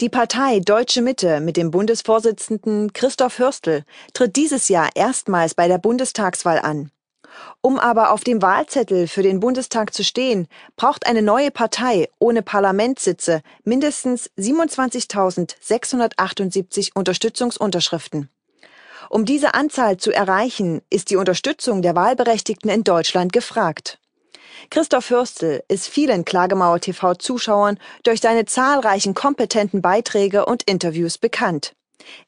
Die Partei Deutsche Mitte mit dem Bundesvorsitzenden Christoph Hürstl tritt dieses Jahr erstmals bei der Bundestagswahl an. Um aber auf dem Wahlzettel für den Bundestag zu stehen, braucht eine neue Partei ohne Parlamentssitze mindestens 27.678 Unterstützungsunterschriften. Um diese Anzahl zu erreichen, ist die Unterstützung der Wahlberechtigten in Deutschland gefragt. Christoph Hürstl ist vielen Klagemauer TV Zuschauern durch seine zahlreichen kompetenten Beiträge und Interviews bekannt.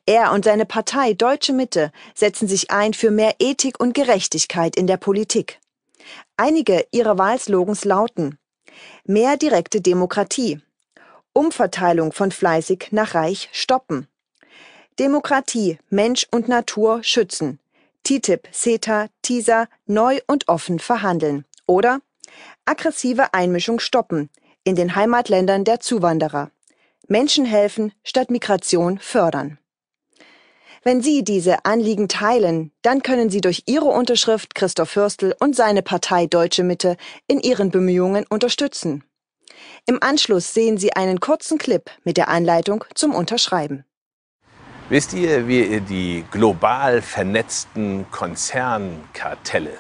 Er und seine Partei Deutsche Mitte setzen sich ein für mehr Ethik und Gerechtigkeit in der Politik. Einige ihrer Wahlslogans lauten Mehr direkte Demokratie, Umverteilung von fleißig nach reich stoppen, Demokratie, Mensch und Natur schützen, TTIP, CETA, TISA neu und offen verhandeln oder Aggressive Einmischung stoppen in den Heimatländern der Zuwanderer. Menschen helfen statt Migration fördern. Wenn Sie diese Anliegen teilen, dann können Sie durch Ihre Unterschrift Christoph Fürstl und seine Partei Deutsche Mitte in ihren Bemühungen unterstützen. Im Anschluss sehen Sie einen kurzen Clip mit der Anleitung zum Unterschreiben. Wisst ihr, wie ihr die global vernetzten Konzernkartelle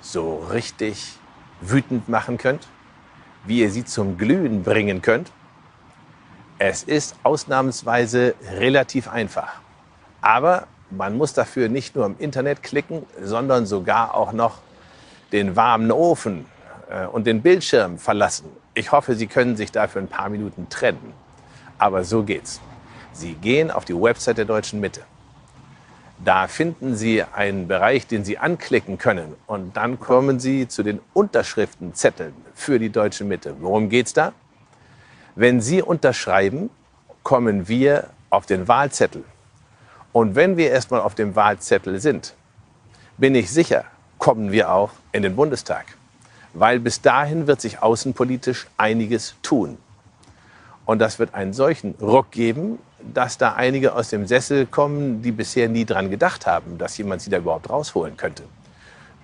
so richtig wütend machen könnt, wie ihr sie zum Glühen bringen könnt. Es ist ausnahmsweise relativ einfach. Aber man muss dafür nicht nur im Internet klicken, sondern sogar auch noch den warmen Ofen äh, und den Bildschirm verlassen. Ich hoffe, Sie können sich dafür ein paar Minuten trennen. Aber so geht's. Sie gehen auf die Website der Deutschen Mitte. Da finden Sie einen Bereich, den Sie anklicken können. Und dann kommen Sie zu den Unterschriftenzetteln für die Deutsche Mitte. Worum geht es da? Wenn Sie unterschreiben, kommen wir auf den Wahlzettel. Und wenn wir erstmal auf dem Wahlzettel sind, bin ich sicher, kommen wir auch in den Bundestag. Weil bis dahin wird sich außenpolitisch einiges tun. Und das wird einen solchen Ruck geben, dass da einige aus dem Sessel kommen, die bisher nie dran gedacht haben, dass jemand sie da überhaupt rausholen könnte.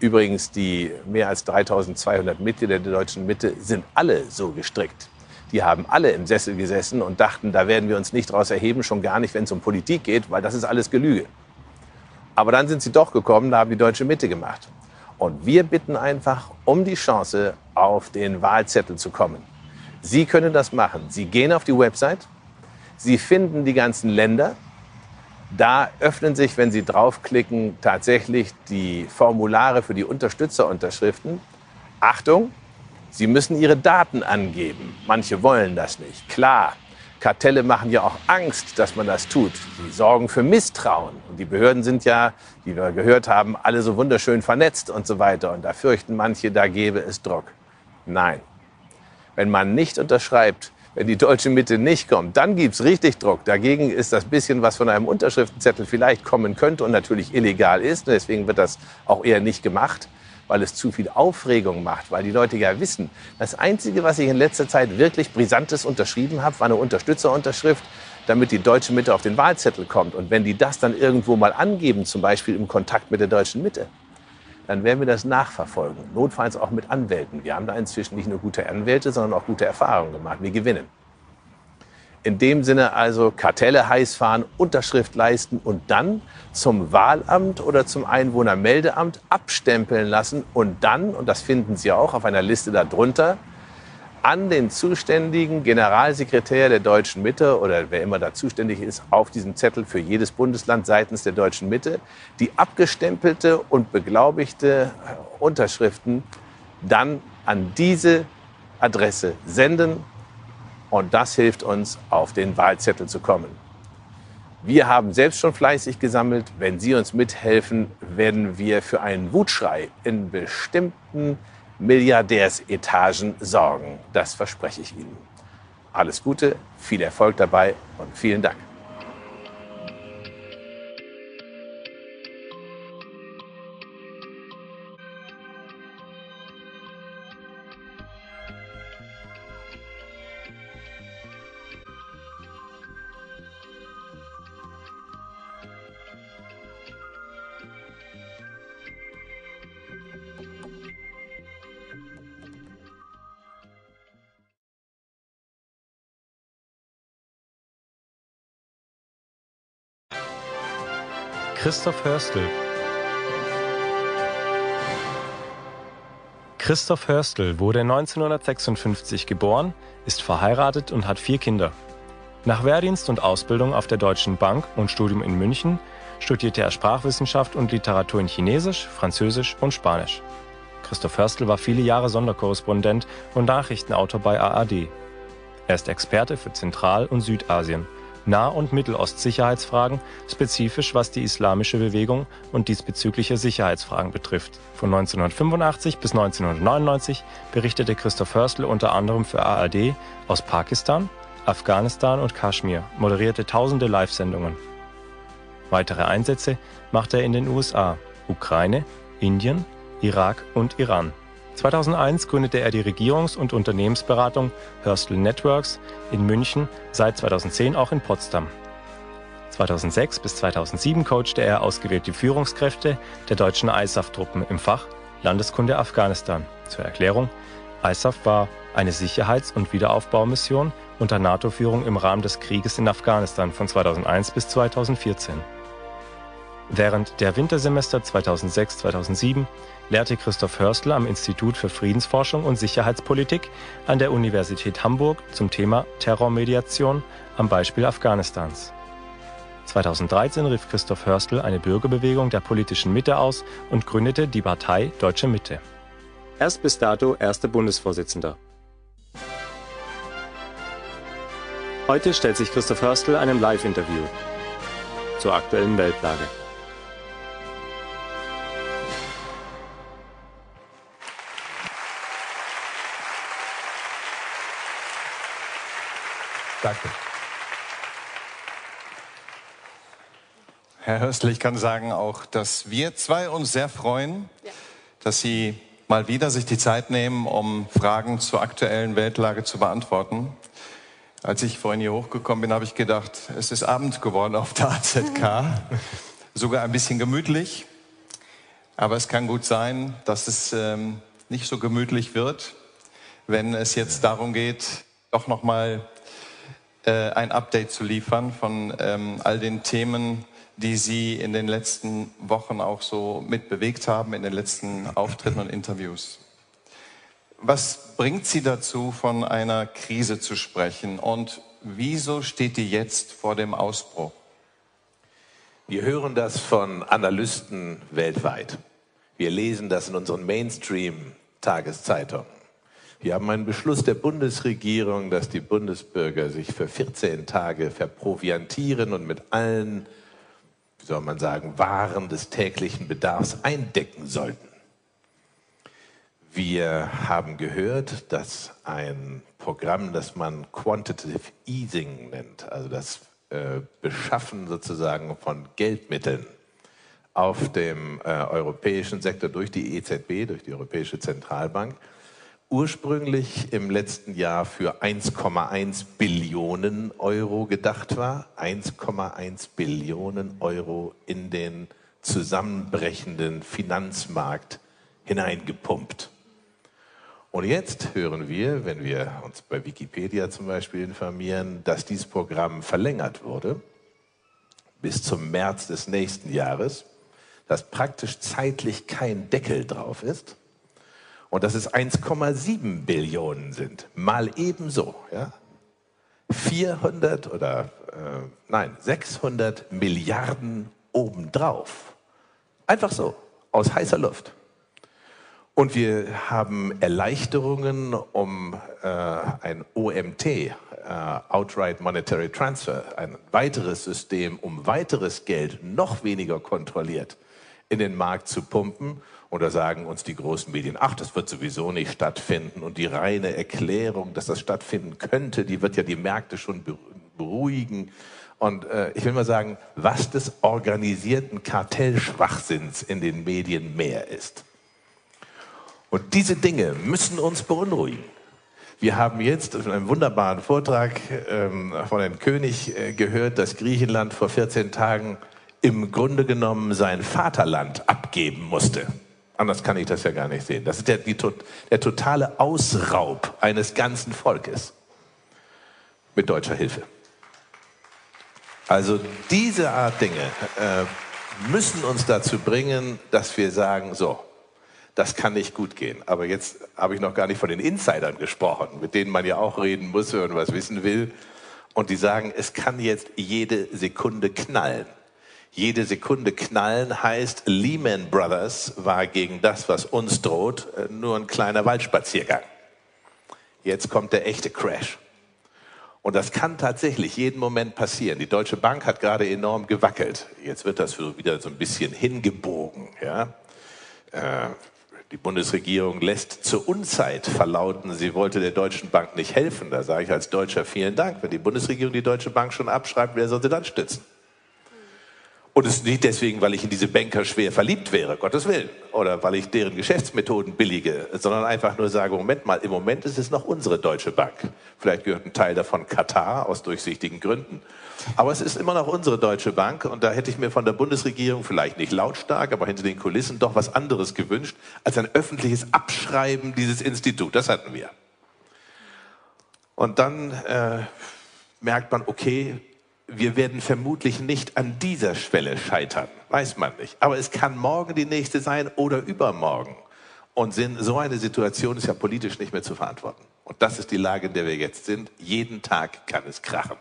Übrigens, die mehr als 3200 Mitglieder der deutschen Mitte sind alle so gestrickt. Die haben alle im Sessel gesessen und dachten, da werden wir uns nicht raus erheben, schon gar nicht, wenn es um Politik geht, weil das ist alles Gelüge. Aber dann sind sie doch gekommen, da haben die deutsche Mitte gemacht. Und wir bitten einfach um die Chance, auf den Wahlzettel zu kommen. Sie können das machen. Sie gehen auf die Website, Sie finden die ganzen Länder. Da öffnen sich, wenn Sie draufklicken, tatsächlich die Formulare für die Unterstützerunterschriften. Achtung, Sie müssen Ihre Daten angeben. Manche wollen das nicht. Klar, Kartelle machen ja auch Angst, dass man das tut. Sie sorgen für Misstrauen. Und die Behörden sind ja, wie wir gehört haben, alle so wunderschön vernetzt und so weiter. Und da fürchten manche, da gäbe es Druck. Nein. Wenn man nicht unterschreibt, wenn die deutsche Mitte nicht kommt, dann gibt es richtig Druck. Dagegen ist das bisschen, was von einem Unterschriftenzettel vielleicht kommen könnte und natürlich illegal ist. Deswegen wird das auch eher nicht gemacht, weil es zu viel Aufregung macht, weil die Leute ja wissen, das Einzige, was ich in letzter Zeit wirklich Brisantes unterschrieben habe, war eine Unterstützerunterschrift, damit die deutsche Mitte auf den Wahlzettel kommt. Und wenn die das dann irgendwo mal angeben, zum Beispiel im Kontakt mit der deutschen Mitte, dann werden wir das nachverfolgen. Notfalls auch mit Anwälten. Wir haben da inzwischen nicht nur gute Anwälte, sondern auch gute Erfahrungen gemacht. Wir gewinnen. In dem Sinne also Kartelle heiß fahren, Unterschrift leisten und dann zum Wahlamt oder zum Einwohnermeldeamt abstempeln lassen und dann, und das finden Sie auch auf einer Liste darunter, an den zuständigen Generalsekretär der Deutschen Mitte oder wer immer da zuständig ist, auf diesem Zettel für jedes Bundesland seitens der Deutschen Mitte die abgestempelte und beglaubigte Unterschriften dann an diese Adresse senden. Und das hilft uns, auf den Wahlzettel zu kommen. Wir haben selbst schon fleißig gesammelt. Wenn Sie uns mithelfen, werden wir für einen Wutschrei in bestimmten Milliardärsetagen sorgen. Das verspreche ich Ihnen. Alles Gute, viel Erfolg dabei und vielen Dank. Christoph Hörstel. Christoph Hörstel wurde 1956 geboren, ist verheiratet und hat vier Kinder. Nach Wehrdienst und Ausbildung auf der Deutschen Bank und Studium in München studierte er Sprachwissenschaft und Literatur in Chinesisch, Französisch und Spanisch. Christoph Hörstel war viele Jahre Sonderkorrespondent und Nachrichtenautor bei ARD. Er ist Experte für Zentral- und Südasien Nah- und Mittelost-Sicherheitsfragen, spezifisch was die islamische Bewegung und diesbezügliche Sicherheitsfragen betrifft. Von 1985 bis 1999 berichtete Christoph Hörstel unter anderem für ARD aus Pakistan, Afghanistan und Kaschmir, moderierte tausende Live-Sendungen. Weitere Einsätze machte er in den USA, Ukraine, Indien, Irak und Iran. 2001 gründete er die Regierungs- und Unternehmensberatung Hörstel Networks in München, seit 2010 auch in Potsdam. 2006 bis 2007 coachte er ausgewählte Führungskräfte der deutschen ISAF-Truppen im Fach Landeskunde Afghanistan. Zur Erklärung, ISAF war eine Sicherheits- und Wiederaufbaumission unter NATO-Führung im Rahmen des Krieges in Afghanistan von 2001 bis 2014. Während der Wintersemester 2006-2007 lehrte Christoph Hörstel am Institut für Friedensforschung und Sicherheitspolitik an der Universität Hamburg zum Thema Terrormediation am Beispiel Afghanistans. 2013 rief Christoph Hörstel eine Bürgerbewegung der politischen Mitte aus und gründete die Partei Deutsche Mitte. Erst bis dato erster Bundesvorsitzender. Heute stellt sich Christoph Hörstel einem Live-Interview zur aktuellen Weltlage. Danke. Herr Hörstel, ich kann sagen auch, dass wir zwei uns sehr freuen, ja. dass Sie mal wieder sich die Zeit nehmen, um Fragen zur aktuellen Weltlage zu beantworten. Als ich vorhin hier hochgekommen bin, habe ich gedacht, es ist Abend geworden auf der AZK. Sogar ein bisschen gemütlich. Aber es kann gut sein, dass es ähm, nicht so gemütlich wird, wenn es jetzt darum geht, doch nochmal äh, ein Update zu liefern von ähm, all den Themen, die Sie in den letzten Wochen auch so mitbewegt haben, in den letzten Auftritten und Interviews. Was bringt Sie dazu, von einer Krise zu sprechen und wieso steht die jetzt vor dem Ausbruch? Wir hören das von Analysten weltweit. Wir lesen das in unseren Mainstream-Tageszeitungen. Wir haben einen Beschluss der Bundesregierung, dass die Bundesbürger sich für 14 Tage verproviantieren und mit allen, wie soll man sagen, Waren des täglichen Bedarfs eindecken sollten. Wir haben gehört, dass ein Programm, das man Quantitative Easing nennt, also das äh, Beschaffen sozusagen von Geldmitteln auf dem äh, europäischen Sektor durch die EZB, durch die Europäische Zentralbank, ursprünglich im letzten Jahr für 1,1 Billionen Euro gedacht war. 1,1 Billionen Euro in den zusammenbrechenden Finanzmarkt hineingepumpt. Und jetzt hören wir, wenn wir uns bei Wikipedia zum Beispiel informieren, dass dieses Programm verlängert wurde bis zum März des nächsten Jahres, dass praktisch zeitlich kein Deckel drauf ist und dass es 1,7 Billionen sind, mal ebenso. Ja? 400 oder äh, nein, 600 Milliarden obendrauf. Einfach so, aus heißer Luft. Und wir haben Erleichterungen um äh, ein OMT, äh, Outright Monetary Transfer, ein weiteres System, um weiteres Geld noch weniger kontrolliert in den Markt zu pumpen oder sagen uns die großen Medien, ach, das wird sowieso nicht stattfinden. Und die reine Erklärung, dass das stattfinden könnte, die wird ja die Märkte schon beruhigen. Und äh, ich will mal sagen, was des organisierten Kartellschwachsinns in den Medien mehr ist. Und diese Dinge müssen uns beunruhigen. Wir haben jetzt in einem wunderbaren Vortrag ähm, von Herrn König äh, gehört, dass Griechenland vor 14 Tagen im Grunde genommen sein Vaterland abgeben musste. Anders kann ich das ja gar nicht sehen. Das ist der, die, der totale Ausraub eines ganzen Volkes mit deutscher Hilfe. Also diese Art Dinge, äh, müssen uns dazu bringen, dass wir sagen, so, das kann nicht gut gehen. Aber jetzt habe ich noch gar nicht von den Insidern gesprochen, mit denen man ja auch reden muss, wenn man was wissen will. Und die sagen, es kann jetzt jede Sekunde knallen. Jede Sekunde knallen heißt, Lehman Brothers war gegen das, was uns droht, äh, nur ein kleiner Waldspaziergang. Jetzt kommt der echte Crash. Und das kann tatsächlich jeden Moment passieren. Die Deutsche Bank hat gerade enorm gewackelt. Jetzt wird das wieder so ein bisschen hingebogen. Ja? Äh, die Bundesregierung lässt zur Unzeit verlauten, sie wollte der Deutschen Bank nicht helfen. Da sage ich als Deutscher vielen Dank. Wenn die Bundesregierung die Deutsche Bank schon abschreibt, wer soll sie dann stützen? Und es ist nicht deswegen, weil ich in diese Banker schwer verliebt wäre, Gottes Willen, oder weil ich deren Geschäftsmethoden billige, sondern einfach nur sage, Moment mal, im Moment ist es noch unsere Deutsche Bank. Vielleicht gehört ein Teil davon Katar aus durchsichtigen Gründen. Aber es ist immer noch unsere Deutsche Bank und da hätte ich mir von der Bundesregierung vielleicht nicht lautstark, aber hinter den Kulissen doch was anderes gewünscht, als ein öffentliches Abschreiben dieses Instituts. Das hatten wir. Und dann äh, merkt man, okay, wir werden vermutlich nicht an dieser Schwelle scheitern, weiß man nicht. Aber es kann morgen die nächste sein oder übermorgen. Und so eine Situation ist ja politisch nicht mehr zu verantworten. Und das ist die Lage, in der wir jetzt sind. Jeden Tag kann es krachen.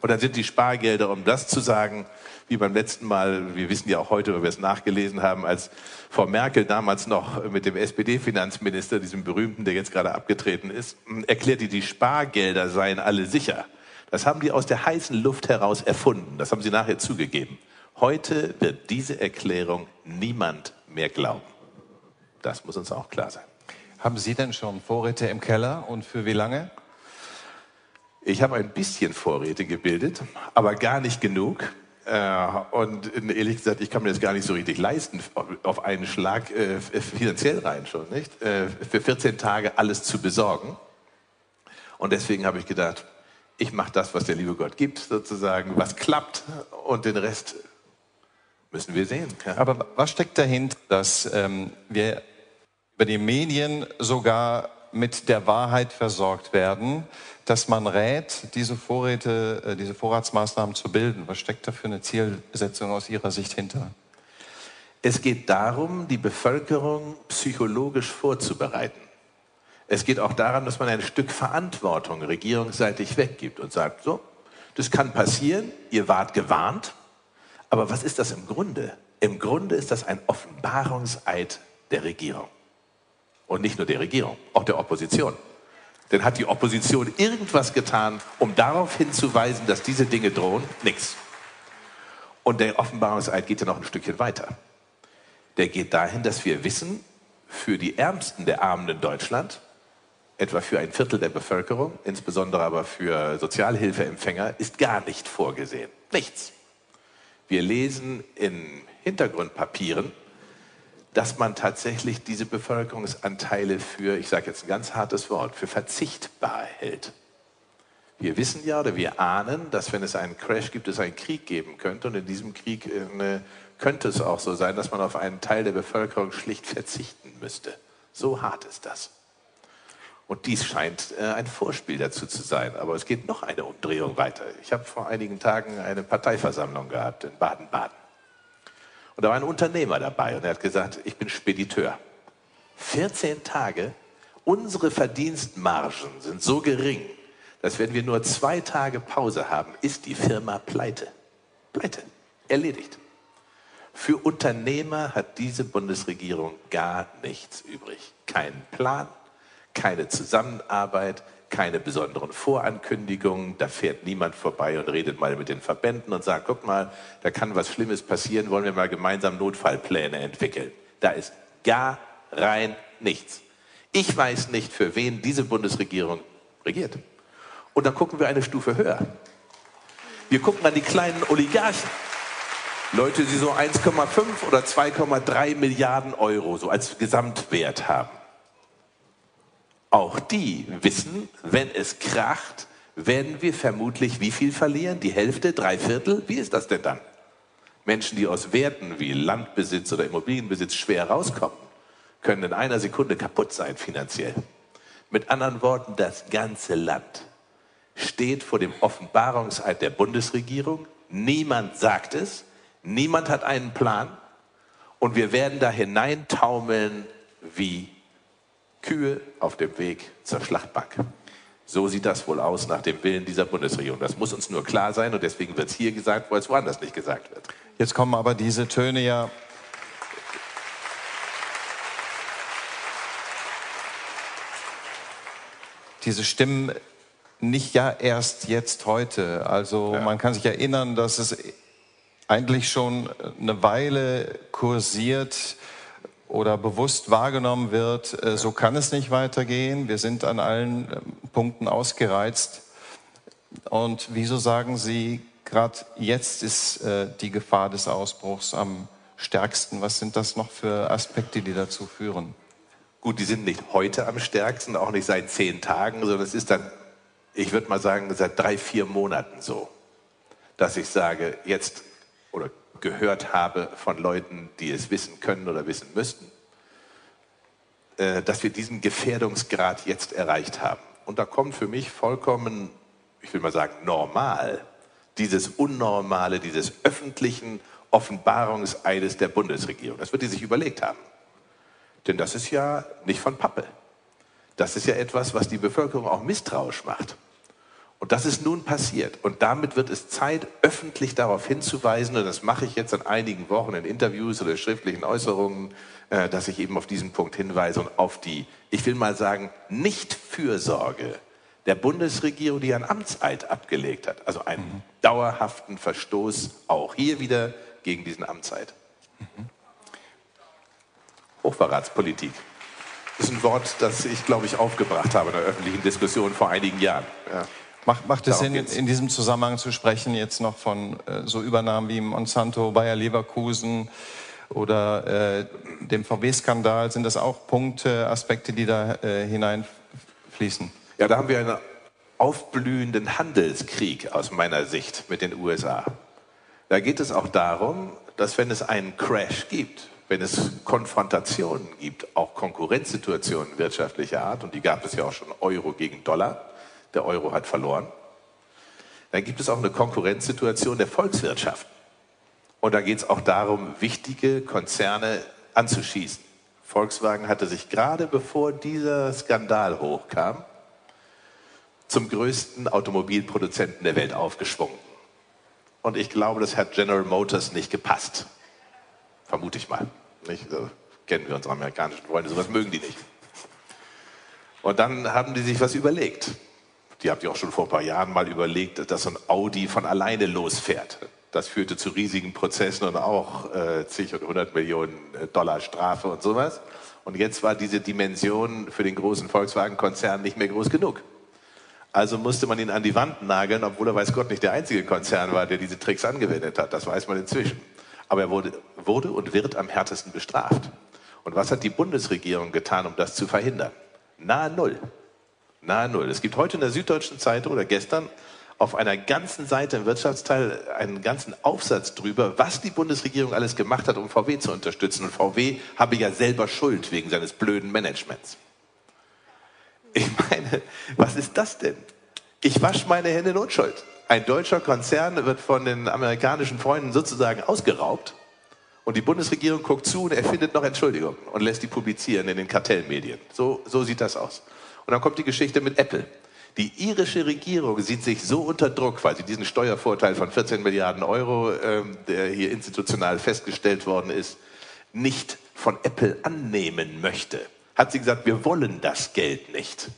Und dann sind die Spargelder, um das zu sagen, wie beim letzten Mal, wir wissen ja auch heute, weil wir es nachgelesen haben, als Frau Merkel damals noch mit dem SPD-Finanzminister, diesem berühmten, der jetzt gerade abgetreten ist, erklärte, die Spargelder seien alle sicher. Das haben die aus der heißen Luft heraus erfunden. Das haben sie nachher zugegeben. Heute wird diese Erklärung niemand mehr glauben. Das muss uns auch klar sein. Haben Sie denn schon Vorräte im Keller und für wie lange? Ich habe ein bisschen Vorräte gebildet, aber gar nicht genug. Äh, und ehrlich gesagt, ich kann mir das gar nicht so richtig leisten, auf einen Schlag äh, finanziell rein schon, nicht? Äh, für 14 Tage alles zu besorgen. Und deswegen habe ich gedacht, ich mache das, was der liebe Gott gibt, sozusagen, was klappt und den Rest müssen wir sehen. Ja. Aber was steckt dahinter, dass ähm, wir über die Medien sogar mit der Wahrheit versorgt werden, dass man rät, diese Vorräte, äh, diese Vorratsmaßnahmen zu bilden? Was steckt da für eine Zielsetzung aus Ihrer Sicht hinter? Es geht darum, die Bevölkerung psychologisch vorzubereiten. Es geht auch daran, dass man ein Stück Verantwortung regierungsseitig weggibt und sagt, so, das kann passieren, ihr wart gewarnt, aber was ist das im Grunde? Im Grunde ist das ein Offenbarungseid der Regierung. Und nicht nur der Regierung, auch der Opposition. Denn hat die Opposition irgendwas getan, um darauf hinzuweisen, dass diese Dinge drohen? Nix. Und der Offenbarungseid geht ja noch ein Stückchen weiter. Der geht dahin, dass wir wissen, für die Ärmsten der Armen in Deutschland etwa für ein Viertel der Bevölkerung, insbesondere aber für Sozialhilfeempfänger, ist gar nicht vorgesehen. Nichts. Wir lesen in Hintergrundpapieren, dass man tatsächlich diese Bevölkerungsanteile für, ich sage jetzt ein ganz hartes Wort, für verzichtbar hält. Wir wissen ja oder wir ahnen, dass wenn es einen Crash gibt, es einen Krieg geben könnte. Und in diesem Krieg äh, könnte es auch so sein, dass man auf einen Teil der Bevölkerung schlicht verzichten müsste. So hart ist das. Und dies scheint äh, ein Vorspiel dazu zu sein. Aber es geht noch eine Umdrehung weiter. Ich habe vor einigen Tagen eine Parteiversammlung gehabt in Baden-Baden. Und da war ein Unternehmer dabei und er hat gesagt, ich bin Spediteur. 14 Tage, unsere Verdienstmargen sind so gering, dass wenn wir nur zwei Tage Pause haben, ist die Firma pleite. Pleite. Erledigt. Für Unternehmer hat diese Bundesregierung gar nichts übrig. Keinen Plan, keine Zusammenarbeit, keine besonderen Vorankündigungen. Da fährt niemand vorbei und redet mal mit den Verbänden und sagt, guck mal, da kann was Schlimmes passieren, wollen wir mal gemeinsam Notfallpläne entwickeln. Da ist gar rein nichts. Ich weiß nicht, für wen diese Bundesregierung regiert. Und dann gucken wir eine Stufe höher. Wir gucken an die kleinen Oligarchen. Leute, die so 1,5 oder 2,3 Milliarden Euro so als Gesamtwert haben. Auch die wissen, wenn es kracht, werden wir vermutlich wie viel verlieren? Die Hälfte, drei Viertel? Wie ist das denn dann? Menschen, die aus Werten wie Landbesitz oder Immobilienbesitz schwer rauskommen, können in einer Sekunde kaputt sein finanziell. Mit anderen Worten, das ganze Land steht vor dem Offenbarungseid der Bundesregierung. Niemand sagt es, Niemand hat einen Plan und wir werden da hineintaumeln wie Kühe auf dem Weg zur Schlachtbank. So sieht das wohl aus nach dem Willen dieser Bundesregierung. Das muss uns nur klar sein und deswegen wird es hier gesagt, weil es woanders nicht gesagt wird. Jetzt kommen aber diese Töne ja diese Stimmen nicht ja erst jetzt heute. Also ja. man kann sich erinnern, dass es eigentlich schon eine Weile kursiert, oder bewusst wahrgenommen wird, äh, so kann es nicht weitergehen. Wir sind an allen ähm, Punkten ausgereizt. Und wieso sagen Sie, gerade jetzt ist äh, die Gefahr des Ausbruchs am stärksten? Was sind das noch für Aspekte, die dazu führen? Gut, die sind nicht heute am stärksten, auch nicht seit zehn Tagen, sondern es ist dann, ich würde mal sagen, seit drei, vier Monaten so, dass ich sage, jetzt oder gehört habe von Leuten, die es wissen können oder wissen müssten, äh, dass wir diesen Gefährdungsgrad jetzt erreicht haben. Und da kommt für mich vollkommen, ich will mal sagen, normal, dieses Unnormale, dieses öffentlichen Offenbarungseides der Bundesregierung. Das wird die sich überlegt haben. Denn das ist ja nicht von Pappe. Das ist ja etwas, was die Bevölkerung auch misstrauisch macht. Und das ist nun passiert. Und damit wird es Zeit, öffentlich darauf hinzuweisen, und das mache ich jetzt an einigen Wochen in Interviews oder schriftlichen Äußerungen, äh, dass ich eben auf diesen Punkt hinweise und auf die, ich will mal sagen, Nichtfürsorge der Bundesregierung, die einen Amtseid abgelegt hat. Also einen mhm. dauerhaften Verstoß auch hier wieder gegen diesen Amtseid. Mhm. Hochverratspolitik. Das ist ein Wort, das ich, glaube ich, aufgebracht habe in der öffentlichen Diskussion vor einigen Jahren. Ja. Macht, macht es Sinn, in diesem Zusammenhang zu sprechen, jetzt noch von äh, so Übernahmen wie Monsanto, Bayer Leverkusen oder äh, dem VW-Skandal? Sind das auch Punkte, Aspekte, die da äh, hineinfließen? Ja, da haben wir einen aufblühenden Handelskrieg aus meiner Sicht mit den USA. Da geht es auch darum, dass wenn es einen Crash gibt, wenn es Konfrontationen gibt, auch Konkurrenzsituationen wirtschaftlicher Art, und die gab es ja auch schon Euro gegen Dollar, der Euro hat verloren. Dann gibt es auch eine Konkurrenzsituation der Volkswirtschaft. Und da geht es auch darum, wichtige Konzerne anzuschießen. Volkswagen hatte sich gerade bevor dieser Skandal hochkam, zum größten Automobilproduzenten der Welt aufgeschwungen. Und ich glaube, das hat General Motors nicht gepasst. Vermute ich mal. Nicht? So kennen wir unsere amerikanischen Freunde, sowas mögen die nicht. Und dann haben die sich was überlegt. Die habt ihr auch schon vor ein paar Jahren mal überlegt, dass so ein Audi von alleine losfährt. Das führte zu riesigen Prozessen und auch äh, zig und hundert Millionen äh, Dollar Strafe und sowas. Und jetzt war diese Dimension für den großen Volkswagen-Konzern nicht mehr groß genug. Also musste man ihn an die Wand nageln, obwohl er weiß Gott nicht der einzige Konzern war, der diese Tricks angewendet hat. Das weiß man inzwischen. Aber er wurde, wurde und wird am härtesten bestraft. Und was hat die Bundesregierung getan, um das zu verhindern? Nahe Null. Nahe Null. Es gibt heute in der Süddeutschen Zeitung oder gestern auf einer ganzen Seite im Wirtschaftsteil einen ganzen Aufsatz drüber, was die Bundesregierung alles gemacht hat, um VW zu unterstützen. Und VW habe ja selber Schuld wegen seines blöden Managements. Ich meine, was ist das denn? Ich wasche meine Hände in Unschuld. Ein deutscher Konzern wird von den amerikanischen Freunden sozusagen ausgeraubt und die Bundesregierung guckt zu und erfindet noch Entschuldigungen und lässt die publizieren in den Kartellmedien. So, so sieht das aus. Und dann kommt die Geschichte mit Apple. Die irische Regierung sieht sich so unter Druck, weil sie diesen Steuervorteil von 14 Milliarden Euro, ähm, der hier institutional festgestellt worden ist, nicht von Apple annehmen möchte. Hat sie gesagt, wir wollen das Geld nicht.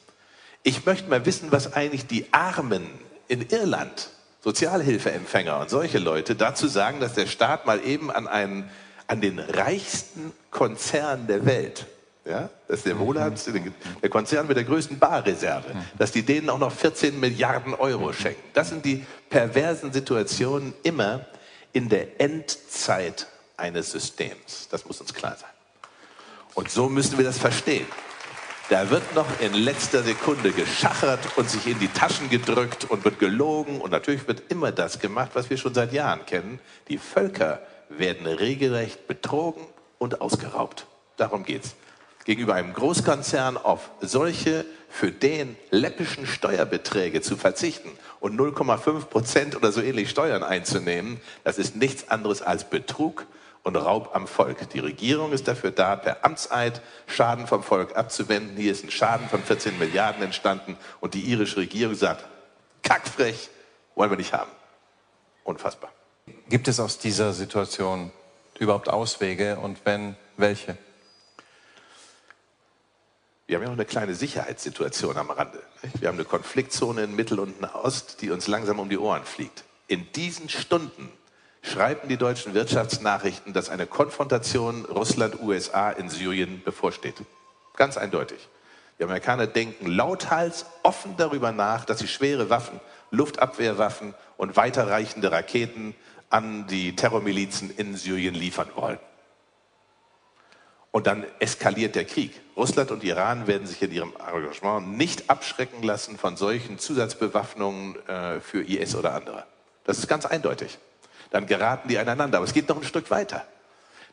Ich möchte mal wissen, was eigentlich die Armen in Irland, Sozialhilfeempfänger und solche Leute dazu sagen, dass der Staat mal eben an einen, an den reichsten Konzern der Welt ja, das ist der wohlhabendste, der Konzern mit der größten Barreserve, dass die denen auch noch 14 Milliarden Euro schenken. Das sind die perversen Situationen immer in der Endzeit eines Systems. Das muss uns klar sein. Und so müssen wir das verstehen. Da wird noch in letzter Sekunde geschachert und sich in die Taschen gedrückt und wird gelogen. Und natürlich wird immer das gemacht, was wir schon seit Jahren kennen. Die Völker werden regelrecht betrogen und ausgeraubt. Darum geht's gegenüber einem Großkonzern auf solche für den läppischen Steuerbeträge zu verzichten und 0,5 Prozent oder so ähnlich Steuern einzunehmen, das ist nichts anderes als Betrug und Raub am Volk. Die Regierung ist dafür da, per Amtseid Schaden vom Volk abzuwenden. Hier ist ein Schaden von 14 Milliarden entstanden und die irische Regierung sagt, kackfrech, wollen wir nicht haben. Unfassbar. Gibt es aus dieser Situation überhaupt Auswege und wenn, welche? Wir haben ja noch eine kleine Sicherheitssituation am Rande. Wir haben eine Konfliktzone in Mittel- und Ost, die uns langsam um die Ohren fliegt. In diesen Stunden schreiben die deutschen Wirtschaftsnachrichten, dass eine Konfrontation Russland-USA in Syrien bevorsteht. Ganz eindeutig. Die Amerikaner denken lauthals offen darüber nach, dass sie schwere Waffen, Luftabwehrwaffen und weiterreichende Raketen an die Terrormilizen in Syrien liefern wollen. Und dann eskaliert der Krieg. Russland und Iran werden sich in ihrem Engagement nicht abschrecken lassen von solchen Zusatzbewaffnungen äh, für IS oder andere. Das ist ganz eindeutig. Dann geraten die aneinander. Aber es geht noch ein Stück weiter.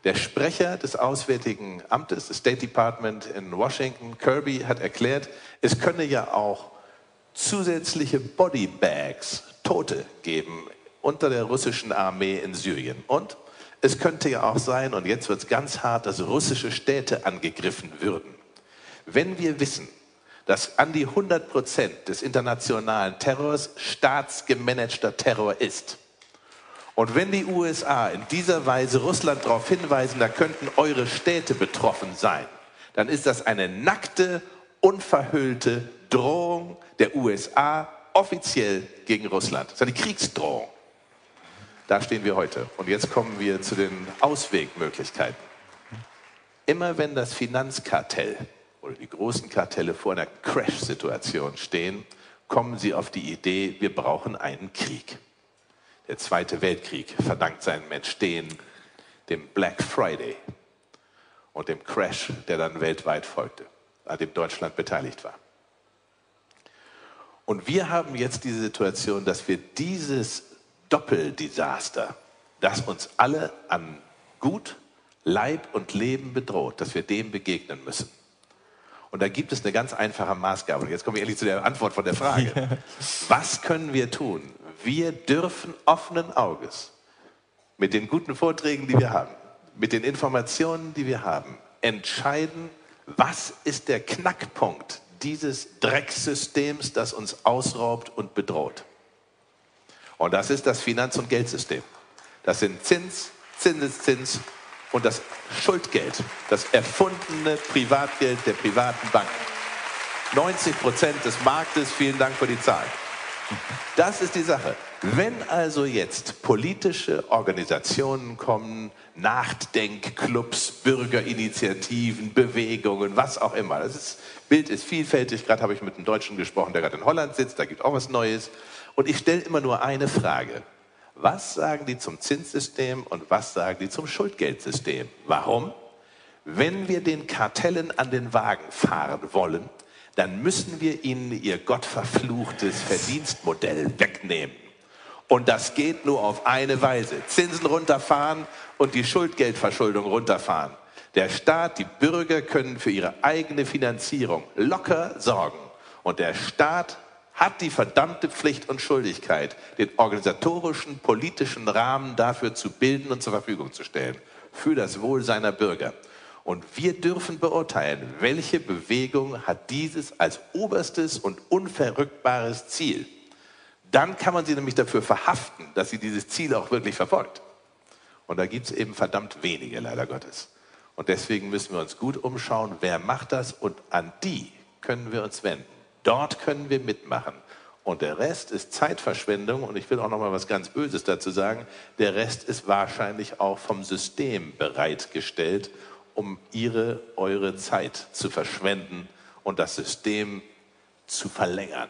Der Sprecher des Auswärtigen Amtes, des State Department in Washington, Kirby, hat erklärt, es könne ja auch zusätzliche Bodybags, Tote geben unter der russischen Armee in Syrien. Und es könnte ja auch sein, und jetzt wird es ganz hart, dass russische Städte angegriffen würden. Wenn wir wissen, dass an die 100 Prozent des internationalen Terrors staatsgemanagter Terror ist, und wenn die USA in dieser Weise Russland darauf hinweisen, da könnten eure Städte betroffen sein, dann ist das eine nackte, unverhüllte Drohung der USA offiziell gegen Russland. Das ist eine Kriegsdrohung. Da stehen wir heute. Und jetzt kommen wir zu den Auswegmöglichkeiten. Immer wenn das Finanzkartell oder die großen Kartelle vor einer Crash-Situation stehen, kommen sie auf die Idee, wir brauchen einen Krieg. Der Zweite Weltkrieg verdankt seinem Entstehen dem Black Friday und dem Crash, der dann weltweit folgte, an dem Deutschland beteiligt war. Und wir haben jetzt die Situation, dass wir dieses Doppeldesaster, das uns alle an Gut, Leib und Leben bedroht, dass wir dem begegnen müssen. Und da gibt es eine ganz einfache Maßgabe. Und jetzt komme ich endlich zu der Antwort von der Frage. Was können wir tun? Wir dürfen offenen Auges mit den guten Vorträgen, die wir haben, mit den Informationen, die wir haben, entscheiden, was ist der Knackpunkt dieses Drecksystems, das uns ausraubt und bedroht. Und das ist das Finanz- und Geldsystem. Das sind Zins, Zinseszins und das Schuldgeld, das erfundene Privatgeld der privaten Banken. 90 Prozent des Marktes, vielen Dank für die Zahl. Das ist die Sache. Wenn also jetzt politische Organisationen kommen, Nachdenkclubs, Bürgerinitiativen, Bewegungen, was auch immer, das ist, Bild ist vielfältig. Gerade habe ich mit einem Deutschen gesprochen, der gerade in Holland sitzt, da gibt auch was Neues. Und ich stelle immer nur eine Frage. Was sagen die zum Zinssystem und was sagen die zum Schuldgeldsystem? Warum? Wenn wir den Kartellen an den Wagen fahren wollen, dann müssen wir ihnen ihr gottverfluchtes Verdienstmodell wegnehmen. Und das geht nur auf eine Weise. Zinsen runterfahren und die Schuldgeldverschuldung runterfahren. Der Staat, die Bürger können für ihre eigene Finanzierung locker sorgen. Und der Staat hat die verdammte Pflicht und Schuldigkeit, den organisatorischen, politischen Rahmen dafür zu bilden und zur Verfügung zu stellen, für das Wohl seiner Bürger. Und wir dürfen beurteilen, welche Bewegung hat dieses als oberstes und unverrückbares Ziel. Dann kann man sie nämlich dafür verhaften, dass sie dieses Ziel auch wirklich verfolgt. Und da gibt es eben verdammt wenige, leider Gottes. Und deswegen müssen wir uns gut umschauen, wer macht das und an die können wir uns wenden. Dort können wir mitmachen. Und der Rest ist Zeitverschwendung. Und ich will auch noch mal was ganz Böses dazu sagen. Der Rest ist wahrscheinlich auch vom System bereitgestellt, um ihre, eure Zeit zu verschwenden und das System zu verlängern.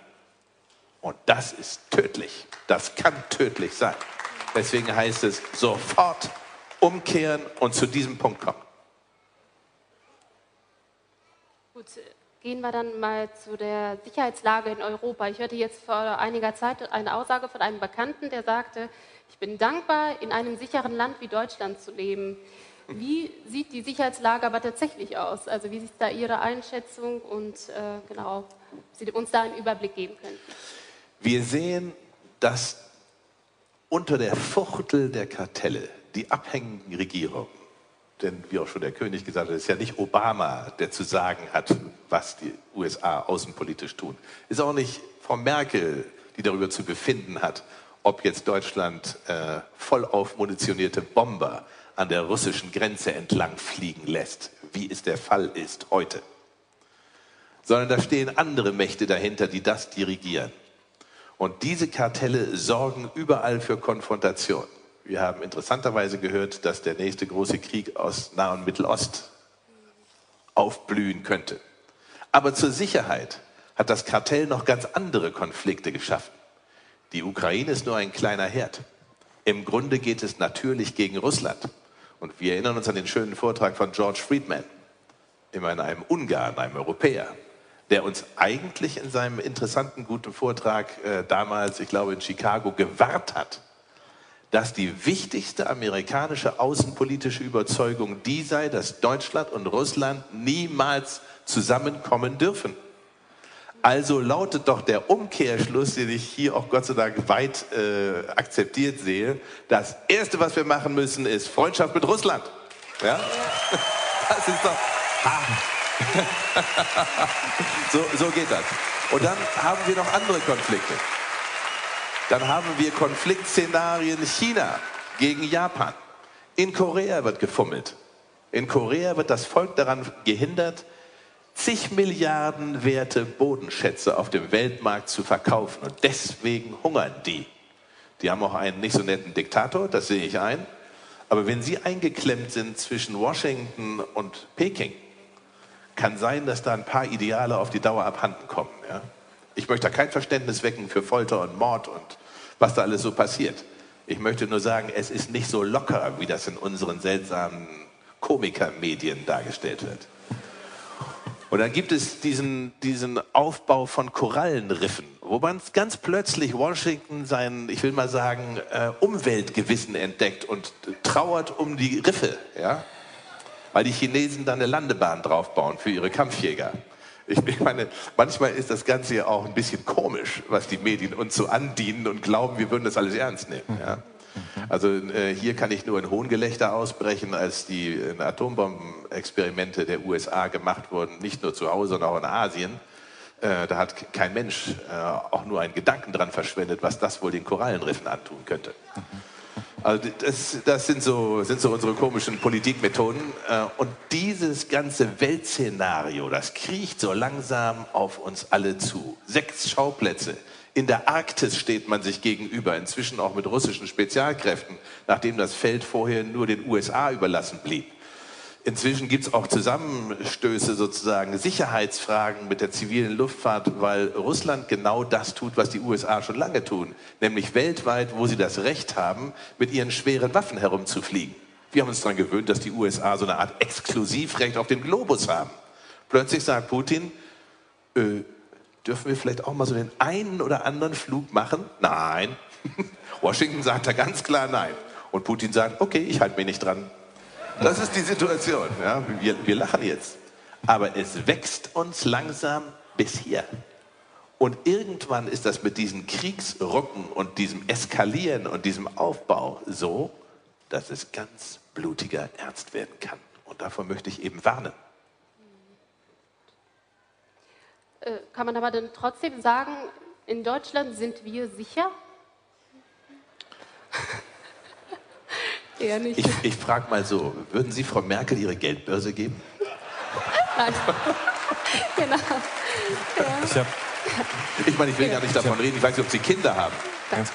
Und das ist tödlich. Das kann tödlich sein. Deswegen heißt es sofort umkehren und zu diesem Punkt kommen. Gut, Gehen wir dann mal zu der Sicherheitslage in Europa. Ich hörte jetzt vor einiger Zeit eine Aussage von einem Bekannten, der sagte, ich bin dankbar, in einem sicheren Land wie Deutschland zu leben. Wie sieht die Sicherheitslage aber tatsächlich aus? Also wie ist da Ihre Einschätzung und äh, genau, Sie uns da einen Überblick geben können? Wir sehen, dass unter der Fuchtel der Kartelle die abhängigen Regierungen, denn wie auch schon der König gesagt hat, es ist ja nicht Obama, der zu sagen hat, was die USA außenpolitisch tun. Ist auch nicht Frau Merkel, die darüber zu befinden hat, ob jetzt Deutschland äh, voll aufmunitionierte Bomber an der russischen Grenze entlang fliegen lässt, wie es der Fall ist heute. Sondern da stehen andere Mächte dahinter, die das dirigieren. Und diese Kartelle sorgen überall für Konfrontation. Wir haben interessanterweise gehört, dass der nächste große Krieg aus Nah- und Mittelost aufblühen könnte. Aber zur Sicherheit hat das Kartell noch ganz andere Konflikte geschaffen. Die Ukraine ist nur ein kleiner Herd. Im Grunde geht es natürlich gegen Russland. Und wir erinnern uns an den schönen Vortrag von George Friedman, immerhin einem Ungarn, einem Europäer, der uns eigentlich in seinem interessanten, guten Vortrag äh, damals, ich glaube in Chicago, gewahrt hat, dass die wichtigste amerikanische außenpolitische Überzeugung die sei, dass Deutschland und Russland niemals zusammenkommen dürfen. Also lautet doch der Umkehrschluss, den ich hier auch Gott sei Dank weit äh, akzeptiert sehe. Das Erste, was wir machen müssen, ist Freundschaft mit Russland. Ja? Das ist doch... so, so geht das. Und dann haben wir noch andere Konflikte. Dann haben wir Konfliktszenarien China gegen Japan. In Korea wird gefummelt. In Korea wird das Volk daran gehindert, zig Milliarden werte Bodenschätze auf dem Weltmarkt zu verkaufen. Und deswegen hungern die. Die haben auch einen nicht so netten Diktator, das sehe ich ein. Aber wenn sie eingeklemmt sind zwischen Washington und Peking, kann sein, dass da ein paar Ideale auf die Dauer abhanden kommen. Ja? Ich möchte da kein Verständnis wecken für Folter und Mord und was da alles so passiert. Ich möchte nur sagen, es ist nicht so locker, wie das in unseren seltsamen Komikermedien dargestellt wird. Und dann gibt es diesen, diesen Aufbau von Korallenriffen, wo man ganz plötzlich Washington sein, ich will mal sagen, äh, Umweltgewissen entdeckt und trauert um die Riffe, ja? weil die Chinesen dann eine Landebahn draufbauen für ihre Kampfjäger. Ich meine, manchmal ist das Ganze ja auch ein bisschen komisch, was die Medien uns so andienen und glauben, wir würden das alles ernst nehmen. Ja? Also äh, hier kann ich nur ein Hohngelächter ausbrechen, als die äh, Atombombenexperimente der USA gemacht wurden, nicht nur zu Hause, sondern auch in Asien. Äh, da hat kein Mensch äh, auch nur einen Gedanken dran verschwendet, was das wohl den Korallenriffen antun könnte. Also das, das sind, so, sind so unsere komischen Politikmethoden. Äh, und dieses ganze Weltszenario, das kriecht so langsam auf uns alle zu. Sechs Schauplätze, in der Arktis steht man sich gegenüber, inzwischen auch mit russischen Spezialkräften, nachdem das Feld vorher nur den USA überlassen blieb. Inzwischen gibt es auch Zusammenstöße, sozusagen Sicherheitsfragen mit der zivilen Luftfahrt, weil Russland genau das tut, was die USA schon lange tun, nämlich weltweit, wo sie das Recht haben, mit ihren schweren Waffen herumzufliegen. Wir haben uns daran gewöhnt, dass die USA so eine Art Exklusivrecht auf dem Globus haben. Plötzlich sagt Putin, äh, dürfen wir vielleicht auch mal so den einen oder anderen Flug machen? Nein. Washington sagt da ganz klar nein. Und Putin sagt, okay, ich halte mich nicht dran. Das ist die Situation. Ja? Wir, wir lachen jetzt. Aber es wächst uns langsam bis hier. Und irgendwann ist das mit diesen Kriegsrücken und diesem Eskalieren und diesem Aufbau so, dass es ganz blutiger Ernst werden kann. Und davor möchte ich eben warnen. Äh, kann man aber dann trotzdem sagen, in Deutschland sind wir sicher? Eher nicht. Ich, ich frage mal so, würden Sie Frau Merkel Ihre Geldbörse geben? Nein. genau. Ja. Ich, hab, ich meine, ich will gar nicht davon reden, ich weiß nicht, ob Sie Kinder haben.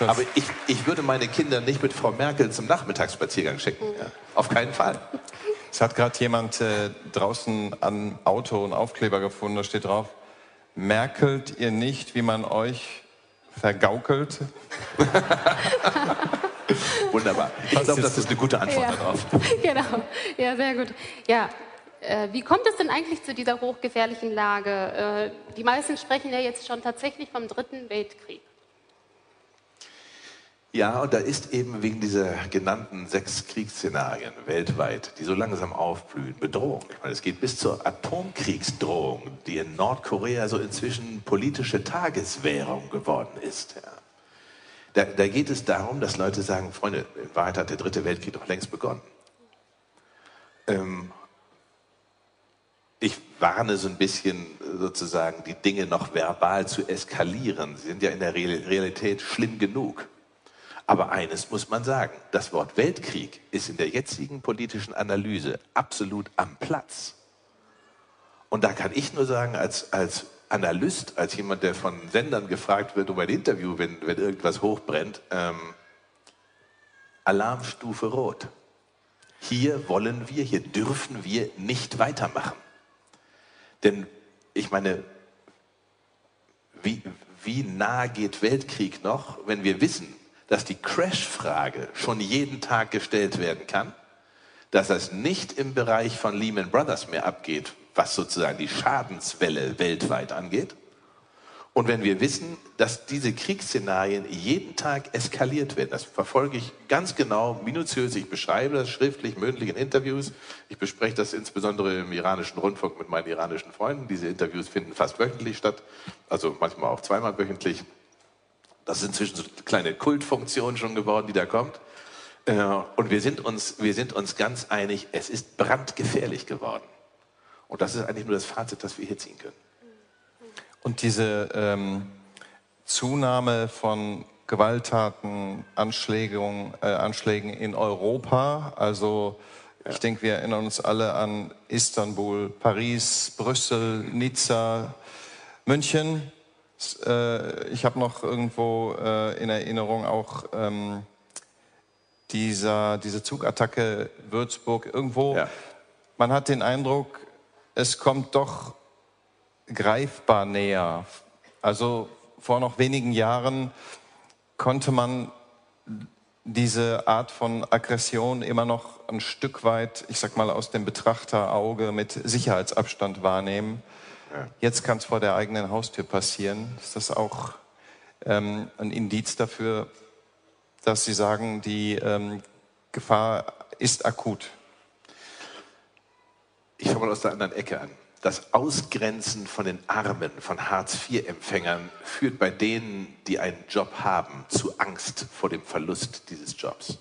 Aber ich, ich würde meine Kinder nicht mit Frau Merkel zum Nachmittagsspaziergang schicken. Ja. Auf keinen Fall. Es hat gerade jemand äh, draußen an Auto und Aufkleber gefunden, da steht drauf, merkelt ihr nicht, wie man euch vergaukelt? Wunderbar. Ich glaube, das ist eine gute Antwort ja. darauf. Genau, ja, sehr gut. Ja, äh, wie kommt es denn eigentlich zu dieser hochgefährlichen Lage? Äh, die meisten sprechen ja jetzt schon tatsächlich vom Dritten Weltkrieg. Ja, und da ist eben wegen dieser genannten sechs Kriegsszenarien weltweit, die so langsam aufblühen, Bedrohung. Ich meine, es geht bis zur Atomkriegsdrohung, die in Nordkorea so inzwischen politische Tageswährung geworden ist. Ja. Da, da geht es darum, dass Leute sagen, Freunde, in Wahrheit hat der dritte Weltkrieg doch längst begonnen. Ähm, ich warne so ein bisschen sozusagen, die Dinge noch verbal zu eskalieren. Sie sind ja in der Realität schlimm genug. Aber eines muss man sagen, das Wort Weltkrieg ist in der jetzigen politischen Analyse absolut am Platz. Und da kann ich nur sagen, als, als Analyst, als jemand, der von Sendern gefragt wird um ein Interview, wenn, wenn irgendwas hochbrennt, ähm, Alarmstufe Rot. Hier wollen wir, hier dürfen wir nicht weitermachen. Denn ich meine, wie, wie nah geht Weltkrieg noch, wenn wir wissen, dass die Crash-Frage schon jeden Tag gestellt werden kann, dass das nicht im Bereich von Lehman Brothers mehr abgeht, was sozusagen die Schadenswelle weltweit angeht. Und wenn wir wissen, dass diese Kriegsszenarien jeden Tag eskaliert werden, das verfolge ich ganz genau, minutiös, ich beschreibe das schriftlich, mündlich in Interviews. Ich bespreche das insbesondere im iranischen Rundfunk mit meinen iranischen Freunden. Diese Interviews finden fast wöchentlich statt, also manchmal auch zweimal wöchentlich. Das ist inzwischen so eine kleine Kultfunktion schon geworden, die da kommt. Äh, und wir sind, uns, wir sind uns ganz einig, es ist brandgefährlich geworden. Und das ist eigentlich nur das Fazit, das wir hier ziehen können. Und diese ähm, Zunahme von Gewalttaten, Anschlägen, äh, Anschlägen in Europa, also ja. ich denke, wir erinnern uns alle an Istanbul, Paris, Brüssel, Nizza, München. Äh, ich habe noch irgendwo äh, in Erinnerung auch ähm, dieser, diese Zugattacke Würzburg. Irgendwo, ja. man hat den Eindruck, es kommt doch greifbar näher. Also vor noch wenigen Jahren konnte man diese Art von Aggression immer noch ein Stück weit, ich sag mal, aus dem Betrachterauge mit Sicherheitsabstand wahrnehmen. Jetzt kann es vor der eigenen Haustür passieren. Ist das auch ähm, ein Indiz dafür, dass Sie sagen, die ähm, Gefahr ist akut? Ich fange mal aus der anderen Ecke an. Das Ausgrenzen von den Armen, von Hartz-IV-Empfängern führt bei denen, die einen Job haben, zu Angst vor dem Verlust dieses Jobs.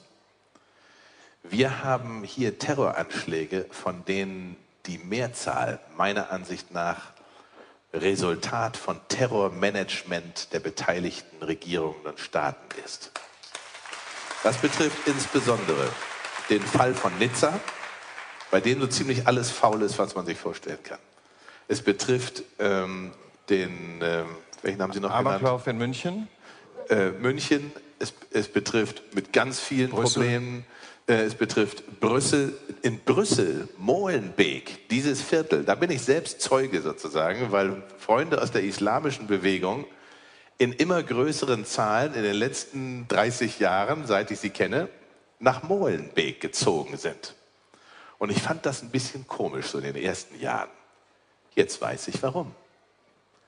Wir haben hier Terroranschläge, von denen die Mehrzahl meiner Ansicht nach Resultat von Terrormanagement der beteiligten Regierungen und Staaten ist. Das betrifft insbesondere den Fall von Nizza, bei dem so ziemlich alles faul ist, was man sich vorstellen kann. Es betrifft ähm, den, ähm, welchen haben Sie noch Amoklauf genannt? in München. Äh, München. Es, es, betrifft mit ganz vielen Brüssel. Problemen äh, es betrifft Brüssel. In Brüssel, Molenbeek, dieses Viertel, da bin ich selbst Zeuge sozusagen, weil Freunde aus der islamischen Bewegung in immer größeren Zahlen in den letzten 30 Jahren, seit ich sie kenne, nach Molenbeek gezogen sind. Und ich fand das ein bisschen komisch so in den ersten Jahren. Jetzt weiß ich warum.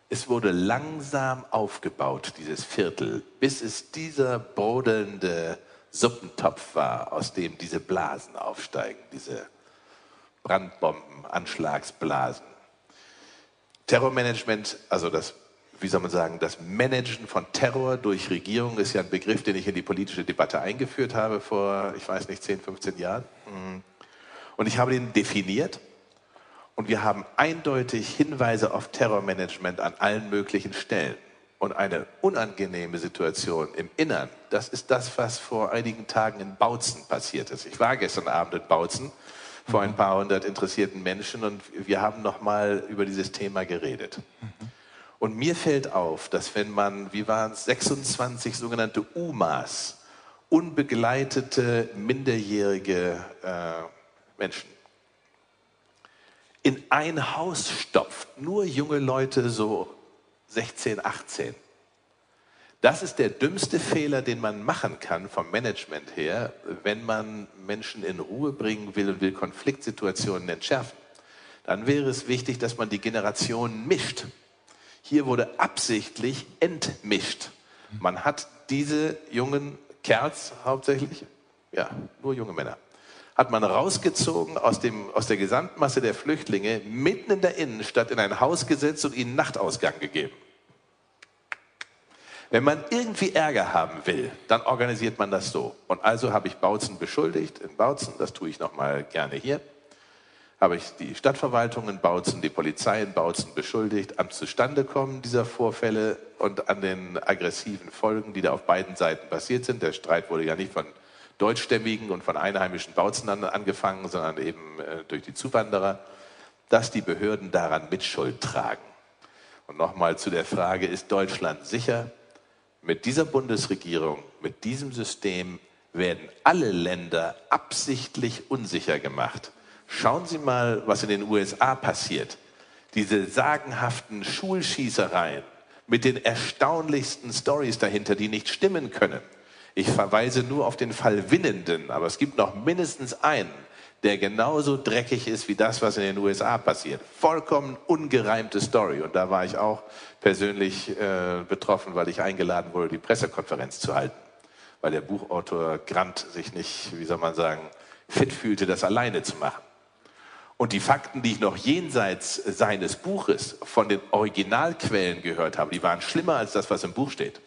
Es wurde langsam aufgebaut, dieses Viertel, bis es dieser brodelnde Suppentopf war, aus dem diese Blasen aufsteigen, diese Brandbomben, Anschlagsblasen. Terrormanagement, also das, wie soll man sagen, das Managen von Terror durch Regierung ist ja ein Begriff, den ich in die politische Debatte eingeführt habe vor, ich weiß nicht, 10, 15 Jahren. Mhm. Und ich habe den definiert und wir haben eindeutig Hinweise auf Terrormanagement an allen möglichen Stellen und eine unangenehme Situation im Innern, das ist das, was vor einigen Tagen in Bautzen passiert ist. Ich war gestern Abend in Bautzen vor ein paar hundert interessierten Menschen und wir haben nochmal über dieses Thema geredet. Und mir fällt auf, dass wenn man, wie waren es, 26 sogenannte UMAs, unbegleitete minderjährige äh, Menschen, in ein Haus stopft, nur junge Leute so 16, 18. Das ist der dümmste Fehler, den man machen kann vom Management her, wenn man Menschen in Ruhe bringen will und will Konfliktsituationen entschärfen. Dann wäre es wichtig, dass man die Generationen mischt. Hier wurde absichtlich entmischt. Man hat diese jungen Kerls hauptsächlich, ja, nur junge Männer, hat man rausgezogen aus, dem, aus der Gesamtmasse der Flüchtlinge, mitten in der Innenstadt in ein Haus gesetzt und ihnen Nachtausgang gegeben. Wenn man irgendwie Ärger haben will, dann organisiert man das so. Und also habe ich Bautzen beschuldigt in Bautzen, das tue ich nochmal gerne hier, habe ich die Stadtverwaltung in Bautzen, die Polizei in Bautzen beschuldigt am Zustandekommen dieser Vorfälle und an den aggressiven Folgen, die da auf beiden Seiten passiert sind. Der Streit wurde ja nicht von deutschstämmigen und von einheimischen Bautzen angefangen, sondern eben äh, durch die Zuwanderer, dass die Behörden daran Mitschuld tragen. Und nochmal zu der Frage, ist Deutschland sicher? Mit dieser Bundesregierung, mit diesem System werden alle Länder absichtlich unsicher gemacht. Schauen Sie mal, was in den USA passiert. Diese sagenhaften Schulschießereien mit den erstaunlichsten Stories dahinter, die nicht stimmen können. Ich verweise nur auf den Fall Winnenden, aber es gibt noch mindestens einen, der genauso dreckig ist wie das, was in den USA passiert. Vollkommen ungereimte Story. Und da war ich auch persönlich äh, betroffen, weil ich eingeladen wurde, die Pressekonferenz zu halten. Weil der Buchautor Grant sich nicht, wie soll man sagen, fit fühlte, das alleine zu machen. Und die Fakten, die ich noch jenseits seines Buches von den Originalquellen gehört habe, die waren schlimmer als das, was im Buch steht.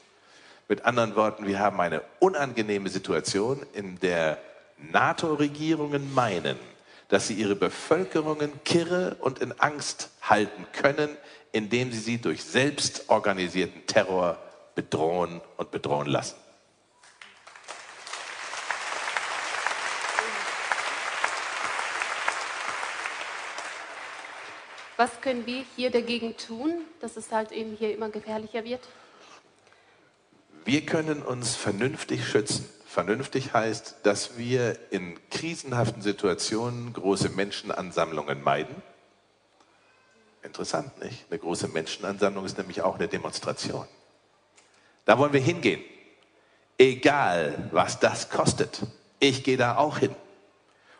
Mit anderen Worten, wir haben eine unangenehme Situation, in der NATO-Regierungen meinen, dass sie ihre Bevölkerungen kirre und in Angst halten können, indem sie sie durch selbstorganisierten Terror bedrohen und bedrohen lassen. Was können wir hier dagegen tun, dass es halt eben hier immer gefährlicher wird? Wir können uns vernünftig schützen. Vernünftig heißt, dass wir in krisenhaften Situationen große Menschenansammlungen meiden. Interessant, nicht? Eine große Menschenansammlung ist nämlich auch eine Demonstration. Da wollen wir hingehen. Egal, was das kostet. Ich gehe da auch hin.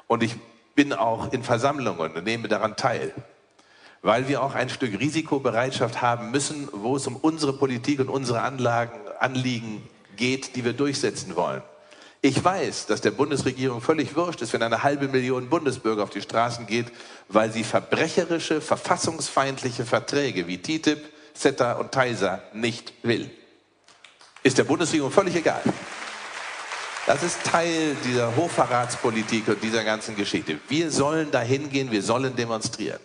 Und ich bin auch in Versammlungen und nehme daran teil. Weil wir auch ein Stück Risikobereitschaft haben müssen, wo es um unsere Politik und unsere Anlagen, Anliegen geht, die wir durchsetzen wollen. Ich weiß, dass der Bundesregierung völlig wurscht ist, wenn eine halbe Million Bundesbürger auf die Straßen geht, weil sie verbrecherische, verfassungsfeindliche Verträge wie TTIP, CETA und TISA nicht will. Ist der Bundesregierung völlig egal. Das ist Teil dieser Hochverratspolitik und dieser ganzen Geschichte. Wir sollen dahin gehen, wir sollen demonstrieren.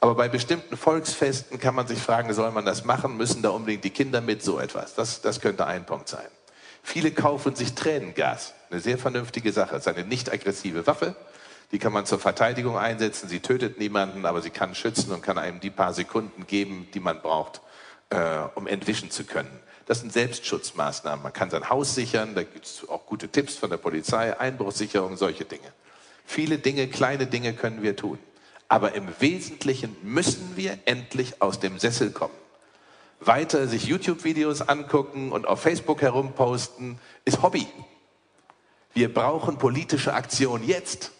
Aber bei bestimmten Volksfesten kann man sich fragen, soll man das machen? Müssen da unbedingt die Kinder mit? So etwas. Das, das könnte ein Punkt sein. Viele kaufen sich Tränengas. Eine sehr vernünftige Sache. Es ist eine nicht aggressive Waffe. Die kann man zur Verteidigung einsetzen. Sie tötet niemanden, aber sie kann schützen und kann einem die paar Sekunden geben, die man braucht, äh, um entwischen zu können. Das sind Selbstschutzmaßnahmen. Man kann sein Haus sichern. Da gibt es auch gute Tipps von der Polizei. Einbruchssicherung, solche Dinge. Viele Dinge, kleine Dinge können wir tun. Aber im Wesentlichen müssen wir endlich aus dem Sessel kommen weiter sich YouTube-Videos angucken und auf Facebook herumposten, ist Hobby. Wir brauchen politische Aktion jetzt.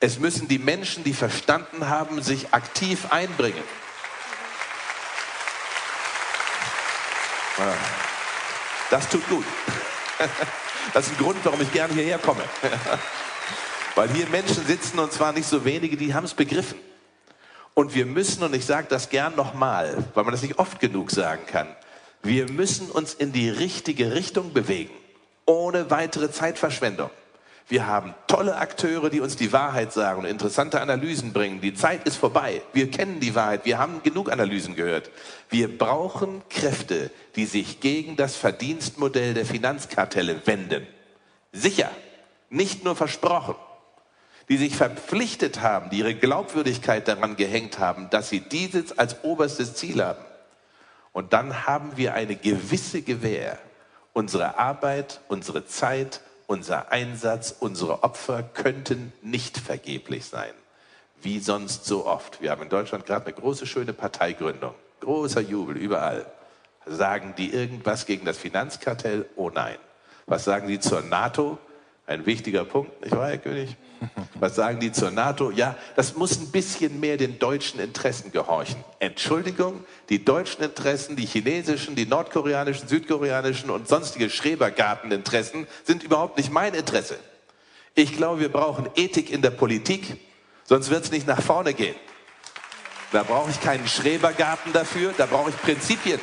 Es müssen die Menschen, die verstanden haben, sich aktiv einbringen. Das tut gut. Das ist ein Grund, warum ich gerne hierher komme. Weil hier Menschen sitzen und zwar nicht so wenige, die haben es begriffen. Und wir müssen, und ich sage das gern nochmal, weil man das nicht oft genug sagen kann, wir müssen uns in die richtige Richtung bewegen, ohne weitere Zeitverschwendung. Wir haben tolle Akteure, die uns die Wahrheit sagen und interessante Analysen bringen. Die Zeit ist vorbei. Wir kennen die Wahrheit. Wir haben genug Analysen gehört. Wir brauchen Kräfte, die sich gegen das Verdienstmodell der Finanzkartelle wenden. Sicher, nicht nur versprochen die sich verpflichtet haben, die ihre Glaubwürdigkeit daran gehängt haben, dass sie dieses als oberstes Ziel haben. Und dann haben wir eine gewisse Gewähr. Unsere Arbeit, unsere Zeit, unser Einsatz, unsere Opfer könnten nicht vergeblich sein. Wie sonst so oft. Wir haben in Deutschland gerade eine große, schöne Parteigründung. Großer Jubel überall. Sagen die irgendwas gegen das Finanzkartell? Oh nein. Was sagen die zur NATO? Ein wichtiger Punkt, nicht wahr, Herr König? Was sagen die zur NATO? Ja, das muss ein bisschen mehr den deutschen Interessen gehorchen. Entschuldigung, die deutschen Interessen, die chinesischen, die nordkoreanischen, südkoreanischen und sonstige Schrebergarteninteressen sind überhaupt nicht mein Interesse. Ich glaube, wir brauchen Ethik in der Politik, sonst wird es nicht nach vorne gehen. Da brauche ich keinen Schrebergarten dafür, da brauche ich Prinzipien.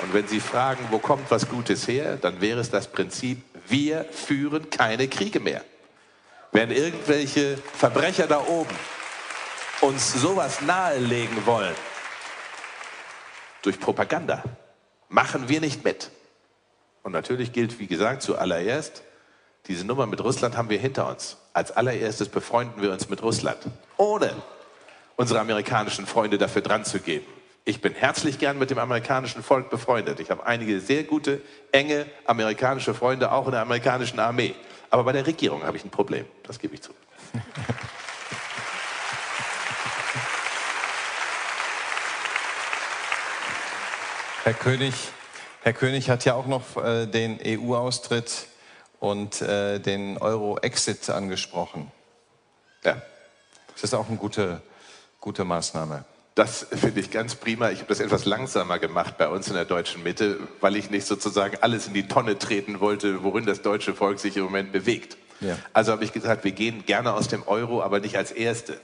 Und wenn Sie fragen, wo kommt was Gutes her, dann wäre es das Prinzip, wir führen keine Kriege mehr. Wenn irgendwelche Verbrecher da oben uns sowas nahelegen wollen, durch Propaganda, machen wir nicht mit. Und natürlich gilt, wie gesagt, zuallererst, diese Nummer mit Russland haben wir hinter uns. Als allererstes befreunden wir uns mit Russland, ohne unsere amerikanischen Freunde dafür dran zu geben. Ich bin herzlich gern mit dem amerikanischen Volk befreundet. Ich habe einige sehr gute, enge amerikanische Freunde, auch in der amerikanischen Armee. Aber bei der Regierung habe ich ein Problem, das gebe ich zu. Herr König, Herr König hat ja auch noch äh, den EU-Austritt und äh, den Euro-Exit angesprochen. Ja. Das ist auch eine gute, gute Maßnahme. Das finde ich ganz prima. Ich habe das etwas langsamer gemacht bei uns in der deutschen Mitte, weil ich nicht sozusagen alles in die Tonne treten wollte, worin das deutsche Volk sich im Moment bewegt. Ja. Also habe ich gesagt, wir gehen gerne aus dem Euro, aber nicht als Erste.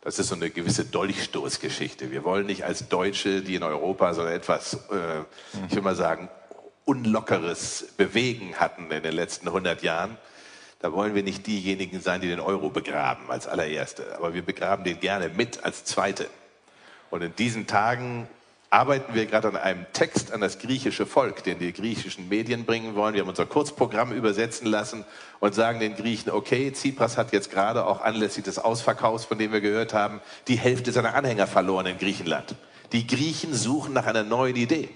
Das ist so eine gewisse Dolchstoßgeschichte. Wir wollen nicht als Deutsche, die in Europa so etwas, äh, ich will mal sagen, unlockeres Bewegen hatten in den letzten 100 Jahren, da wollen wir nicht diejenigen sein, die den Euro begraben als allererste. Aber wir begraben den gerne mit als Zweite. Und in diesen Tagen arbeiten wir gerade an einem Text an das griechische Volk, den die griechischen Medien bringen wollen. Wir haben unser Kurzprogramm übersetzen lassen und sagen den Griechen, okay, Tsipras hat jetzt gerade auch anlässlich des Ausverkaufs, von dem wir gehört haben, die Hälfte seiner Anhänger verloren in Griechenland. Die Griechen suchen nach einer neuen Idee.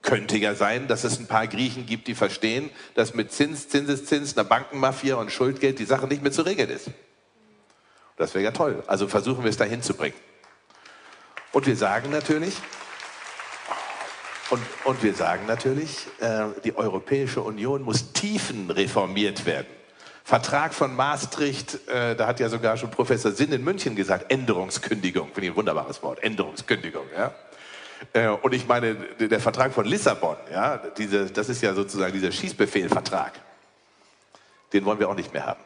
Könnte ja sein, dass es ein paar Griechen gibt, die verstehen, dass mit Zins, Zinseszins, einer Bankenmafia und Schuldgeld die Sache nicht mehr zu regeln ist. Das wäre ja toll. Also versuchen wir es dahin zu bringen. Und wir sagen natürlich, und, und wir sagen natürlich, äh, die Europäische Union muss tiefen reformiert werden. Vertrag von Maastricht, äh, da hat ja sogar schon Professor Sinn in München gesagt, Änderungskündigung, finde ich ein wunderbares Wort, Änderungskündigung. Ja? Äh, und ich meine, der Vertrag von Lissabon, ja, diese, das ist ja sozusagen dieser Schießbefehlvertrag. Den wollen wir auch nicht mehr haben.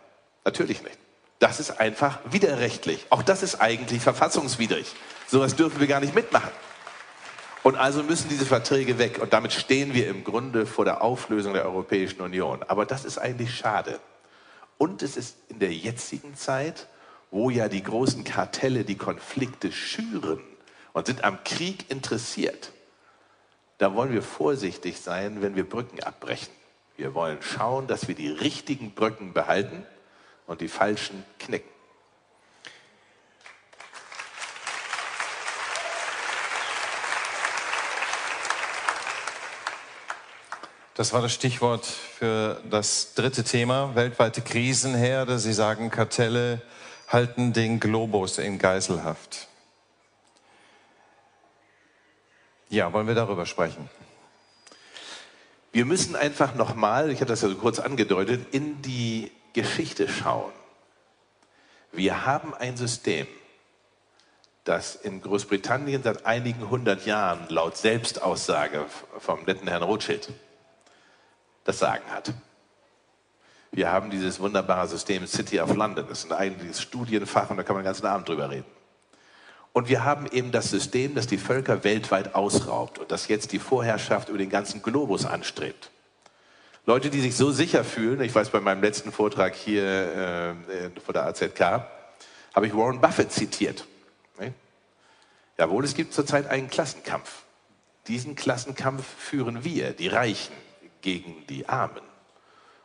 Natürlich nicht. Das ist einfach widerrechtlich. Auch das ist eigentlich verfassungswidrig. Sowas dürfen wir gar nicht mitmachen. Und also müssen diese Verträge weg. Und damit stehen wir im Grunde vor der Auflösung der Europäischen Union. Aber das ist eigentlich schade. Und es ist in der jetzigen Zeit, wo ja die großen Kartelle die Konflikte schüren, und sind am Krieg interessiert, da wollen wir vorsichtig sein, wenn wir Brücken abbrechen. Wir wollen schauen, dass wir die richtigen Brücken behalten und die falschen knicken. Das war das Stichwort für das dritte Thema, weltweite Krisenherde. Sie sagen, Kartelle halten den Globus in Geiselhaft. Ja, wollen wir darüber sprechen? Wir müssen einfach nochmal, ich hatte das ja so kurz angedeutet, in die Geschichte schauen. Wir haben ein System, das in Großbritannien seit einigen hundert Jahren laut Selbstaussage vom netten Herrn Rothschild das Sagen hat. Wir haben dieses wunderbare System City of London. Das ist ein eigentliches Studienfach und da kann man den ganzen Abend drüber reden. Und wir haben eben das System, das die Völker weltweit ausraubt und das jetzt die Vorherrschaft über den ganzen Globus anstrebt. Leute, die sich so sicher fühlen, ich weiß bei meinem letzten Vortrag hier äh, vor der AZK, habe ich Warren Buffett zitiert. Ne? Jawohl, es gibt zurzeit einen Klassenkampf. Diesen Klassenkampf führen wir, die Reichen, gegen die Armen.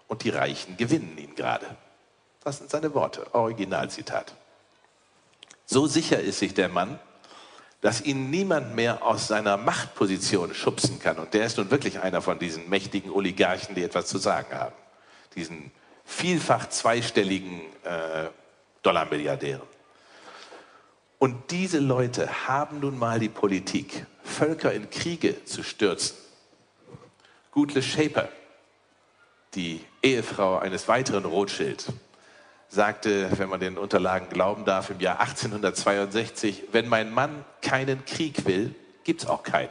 Und die Reichen gewinnen ihn gerade. Das sind seine Worte, Originalzitat. So sicher ist sich der Mann, dass ihn niemand mehr aus seiner Machtposition schubsen kann. Und der ist nun wirklich einer von diesen mächtigen Oligarchen, die etwas zu sagen haben. Diesen vielfach zweistelligen äh, Dollarmilliardären. Und diese Leute haben nun mal die Politik, Völker in Kriege zu stürzen. Gutle Shaper, die Ehefrau eines weiteren Rothschild, sagte, wenn man den Unterlagen glauben darf, im Jahr 1862, wenn mein Mann keinen Krieg will, gibt es auch keinen.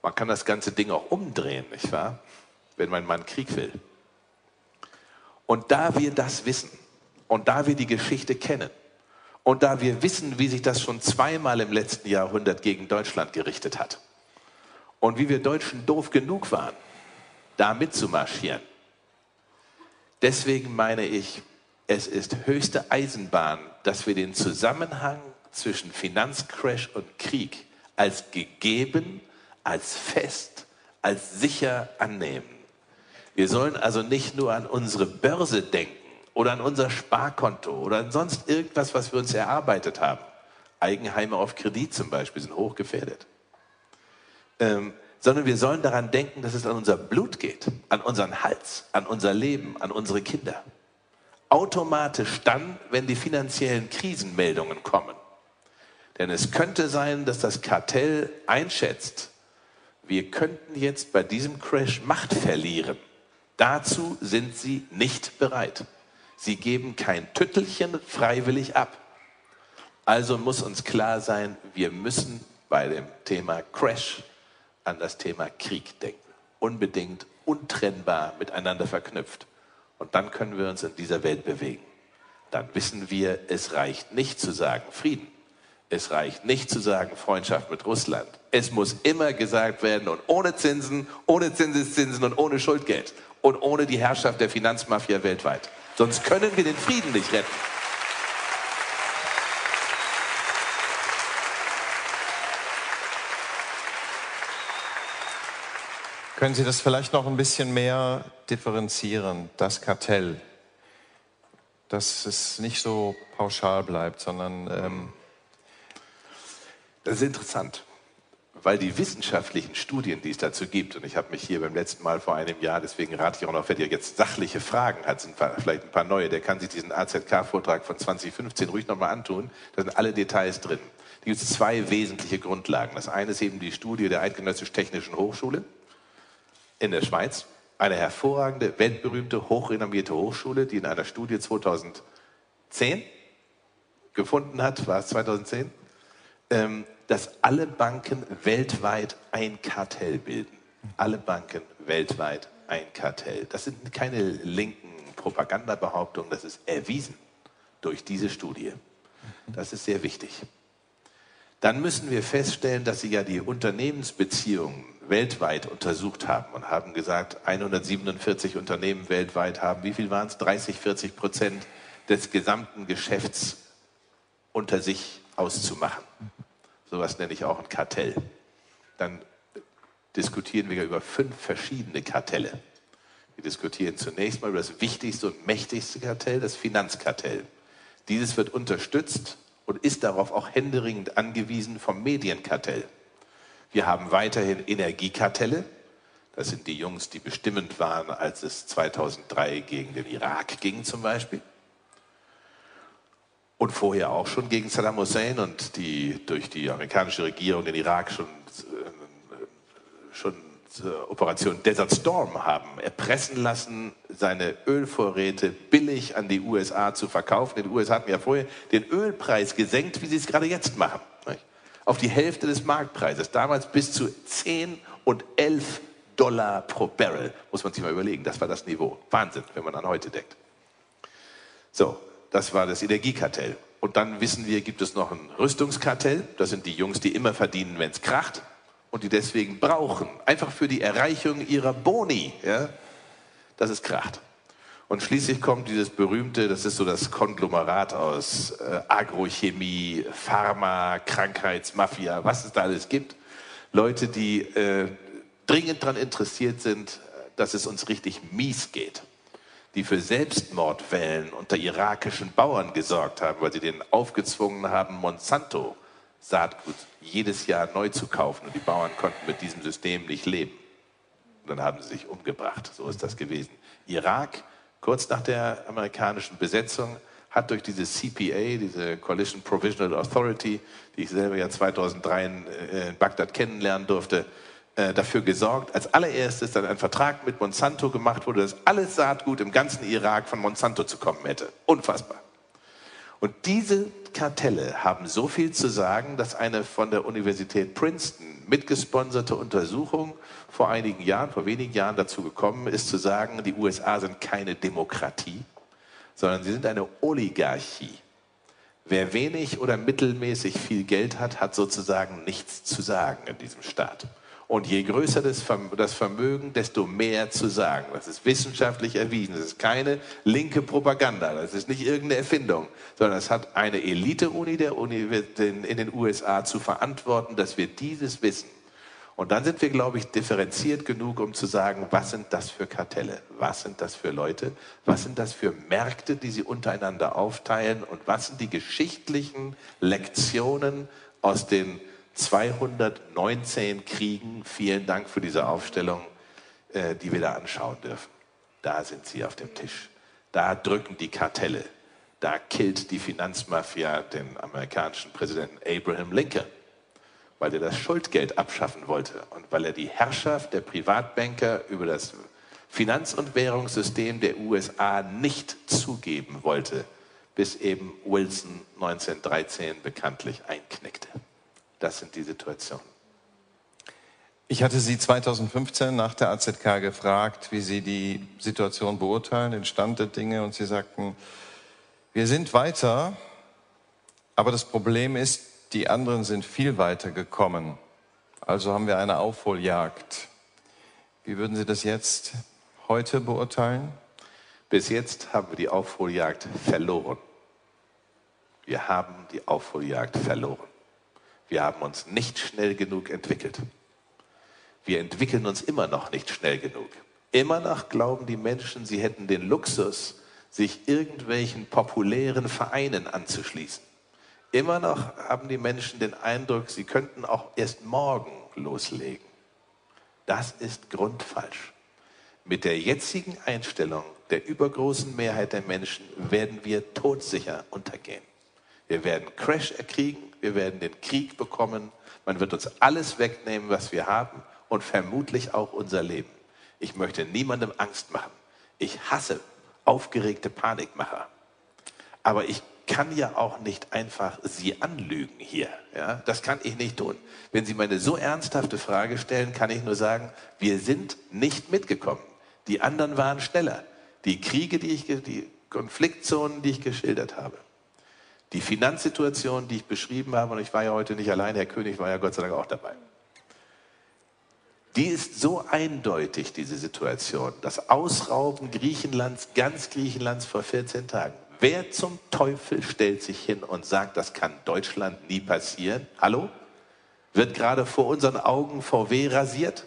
Man kann das ganze Ding auch umdrehen, nicht wahr? Wenn mein Mann Krieg will. Und da wir das wissen und da wir die Geschichte kennen und da wir wissen, wie sich das schon zweimal im letzten Jahrhundert gegen Deutschland gerichtet hat und wie wir Deutschen doof genug waren, da mitzumarschieren, deswegen meine ich, es ist höchste Eisenbahn, dass wir den Zusammenhang zwischen Finanzcrash und Krieg als gegeben, als fest, als sicher annehmen. Wir sollen also nicht nur an unsere Börse denken oder an unser Sparkonto oder an sonst irgendwas, was wir uns erarbeitet haben. Eigenheime auf Kredit zum Beispiel sind hochgefährdet. Ähm, sondern wir sollen daran denken, dass es an unser Blut geht, an unseren Hals, an unser Leben, an unsere Kinder. Automatisch dann, wenn die finanziellen Krisenmeldungen kommen. Denn es könnte sein, dass das Kartell einschätzt, wir könnten jetzt bei diesem Crash Macht verlieren. Dazu sind sie nicht bereit. Sie geben kein Tüttelchen freiwillig ab. Also muss uns klar sein, wir müssen bei dem Thema Crash an das Thema Krieg denken. Unbedingt, untrennbar miteinander verknüpft. Und dann können wir uns in dieser Welt bewegen. Dann wissen wir, es reicht nicht zu sagen Frieden. Es reicht nicht zu sagen Freundschaft mit Russland. Es muss immer gesagt werden und ohne Zinsen, ohne Zinseszinsen und ohne Schuldgeld und ohne die Herrschaft der Finanzmafia weltweit. Sonst können wir den Frieden nicht retten. Können Sie das vielleicht noch ein bisschen mehr differenzieren, das Kartell? Dass es nicht so pauschal bleibt, sondern... Ähm das ist interessant weil die wissenschaftlichen Studien, die es dazu gibt, und ich habe mich hier beim letzten Mal vor einem Jahr, deswegen rate ich auch noch, wer dir jetzt sachliche Fragen hat, sind vielleicht ein paar neue, der kann sich diesen AZK-Vortrag von 2015 ruhig nochmal antun. Da sind alle Details drin. Da gibt es zwei wesentliche Grundlagen. Das eine ist eben die Studie der Eidgenössisch-Technischen Hochschule in der Schweiz. Eine hervorragende, weltberühmte, hochrenommierte Hochschule, die in einer Studie 2010 gefunden hat, war es 2010, ähm, dass alle Banken weltweit ein Kartell bilden. Alle Banken weltweit ein Kartell. Das sind keine linken Propagandabehauptungen, das ist erwiesen durch diese Studie. Das ist sehr wichtig. Dann müssen wir feststellen, dass Sie ja die Unternehmensbeziehungen weltweit untersucht haben und haben gesagt, 147 Unternehmen weltweit haben, wie viel waren es? 30, 40 Prozent des gesamten Geschäfts unter sich auszumachen. Sowas nenne ich auch ein Kartell. Dann diskutieren wir über fünf verschiedene Kartelle. Wir diskutieren zunächst mal über das wichtigste und mächtigste Kartell, das Finanzkartell. Dieses wird unterstützt und ist darauf auch händeringend angewiesen vom Medienkartell. Wir haben weiterhin Energiekartelle. Das sind die Jungs, die bestimmend waren, als es 2003 gegen den Irak ging zum Beispiel und vorher auch schon gegen Saddam Hussein und die durch die amerikanische Regierung den Irak schon, äh, schon äh, Operation Desert Storm haben erpressen lassen, seine Ölvorräte billig an die USA zu verkaufen. Die USA hatten ja vorher den Ölpreis gesenkt, wie sie es gerade jetzt machen. Nicht? Auf die Hälfte des Marktpreises. Damals bis zu 10 und 11 Dollar pro Barrel. Muss man sich mal überlegen. Das war das Niveau. Wahnsinn, wenn man an heute denkt. So, das war das Energiekartell. Und dann wissen wir, gibt es noch ein Rüstungskartell. Das sind die Jungs, die immer verdienen, wenn es kracht und die deswegen brauchen, einfach für die Erreichung ihrer Boni, ja, dass es kracht. Und schließlich kommt dieses berühmte, das ist so das Konglomerat aus äh, Agrochemie, Pharma, Krankheitsmafia, was es da alles gibt. Leute, die äh, dringend daran interessiert sind, dass es uns richtig mies geht die für Selbstmordwellen unter irakischen Bauern gesorgt haben, weil sie denen aufgezwungen haben, Monsanto Saatgut jedes Jahr neu zu kaufen und die Bauern konnten mit diesem System nicht leben. Und dann haben sie sich umgebracht. So ist das gewesen. Irak, kurz nach der amerikanischen Besetzung, hat durch diese CPA, diese Coalition Provisional Authority, die ich selber ja 2003 in, Bagdad kennenlernen durfte, äh, dafür gesorgt, als allererstes dann ein Vertrag mit Monsanto gemacht wurde, dass alles Saatgut im ganzen Irak von Monsanto zu kommen hätte. Unfassbar. Und diese Kartelle haben so viel zu sagen, dass eine von der Universität Princeton mitgesponserte Untersuchung vor einigen Jahren, vor wenigen Jahren dazu gekommen ist, zu sagen, die USA sind keine Demokratie, sondern sie sind eine Oligarchie. Wer wenig oder mittelmäßig viel Geld hat, hat sozusagen nichts zu sagen in diesem Staat. Und je größer das Vermögen, desto mehr zu sagen. Das ist wissenschaftlich erwiesen. Das ist keine linke Propaganda. Das ist nicht irgendeine Erfindung, sondern es hat eine Elite-Uni der Uni in den USA zu verantworten, dass wir dieses wissen. Und dann sind wir, glaube ich, differenziert genug, um zu sagen, was sind das für Kartelle? Was sind das für Leute? Was sind das für Märkte, die sie untereinander aufteilen? Und was sind die geschichtlichen Lektionen aus den 219 Kriegen, vielen Dank für diese Aufstellung, äh, die wir da anschauen dürfen. Da sind sie auf dem Tisch. Da drücken die Kartelle. Da killt die Finanzmafia den amerikanischen Präsidenten Abraham Lincoln, weil er das Schuldgeld abschaffen wollte und weil er die Herrschaft der Privatbanker über das Finanz- und Währungssystem der USA nicht zugeben wollte, bis eben Wilson 1913 bekanntlich einknickte. Das sind die Situationen. Ich hatte Sie 2015 nach der AZK gefragt, wie Sie die Situation beurteilen, den Stand der Dinge, und Sie sagten, wir sind weiter, aber das Problem ist, die anderen sind viel weiter gekommen. Also haben wir eine Aufholjagd. Wie würden Sie das jetzt heute beurteilen? Bis jetzt haben wir die Aufholjagd verloren. Wir haben die Aufholjagd verloren. Wir haben uns nicht schnell genug entwickelt. Wir entwickeln uns immer noch nicht schnell genug. Immer noch glauben die Menschen, sie hätten den Luxus, sich irgendwelchen populären Vereinen anzuschließen. Immer noch haben die Menschen den Eindruck, sie könnten auch erst morgen loslegen. Das ist grundfalsch. Mit der jetzigen Einstellung der übergroßen Mehrheit der Menschen werden wir todsicher untergehen. Wir werden Crash erkriegen, wir werden den Krieg bekommen, man wird uns alles wegnehmen, was wir haben und vermutlich auch unser Leben. Ich möchte niemandem Angst machen. Ich hasse aufgeregte Panikmacher. Aber ich kann ja auch nicht einfach Sie anlügen hier. Ja? Das kann ich nicht tun. Wenn Sie mir eine so ernsthafte Frage stellen, kann ich nur sagen, wir sind nicht mitgekommen. Die anderen waren schneller. Die Kriege, die ich, die Konfliktzonen, die ich geschildert habe. Die Finanzsituation, die ich beschrieben habe, und ich war ja heute nicht allein, Herr König war ja Gott sei Dank auch dabei. Die ist so eindeutig, diese Situation. Das Ausrauben Griechenlands, ganz Griechenlands vor 14 Tagen. Wer zum Teufel stellt sich hin und sagt, das kann Deutschland nie passieren? Hallo? Wird gerade vor unseren Augen VW rasiert?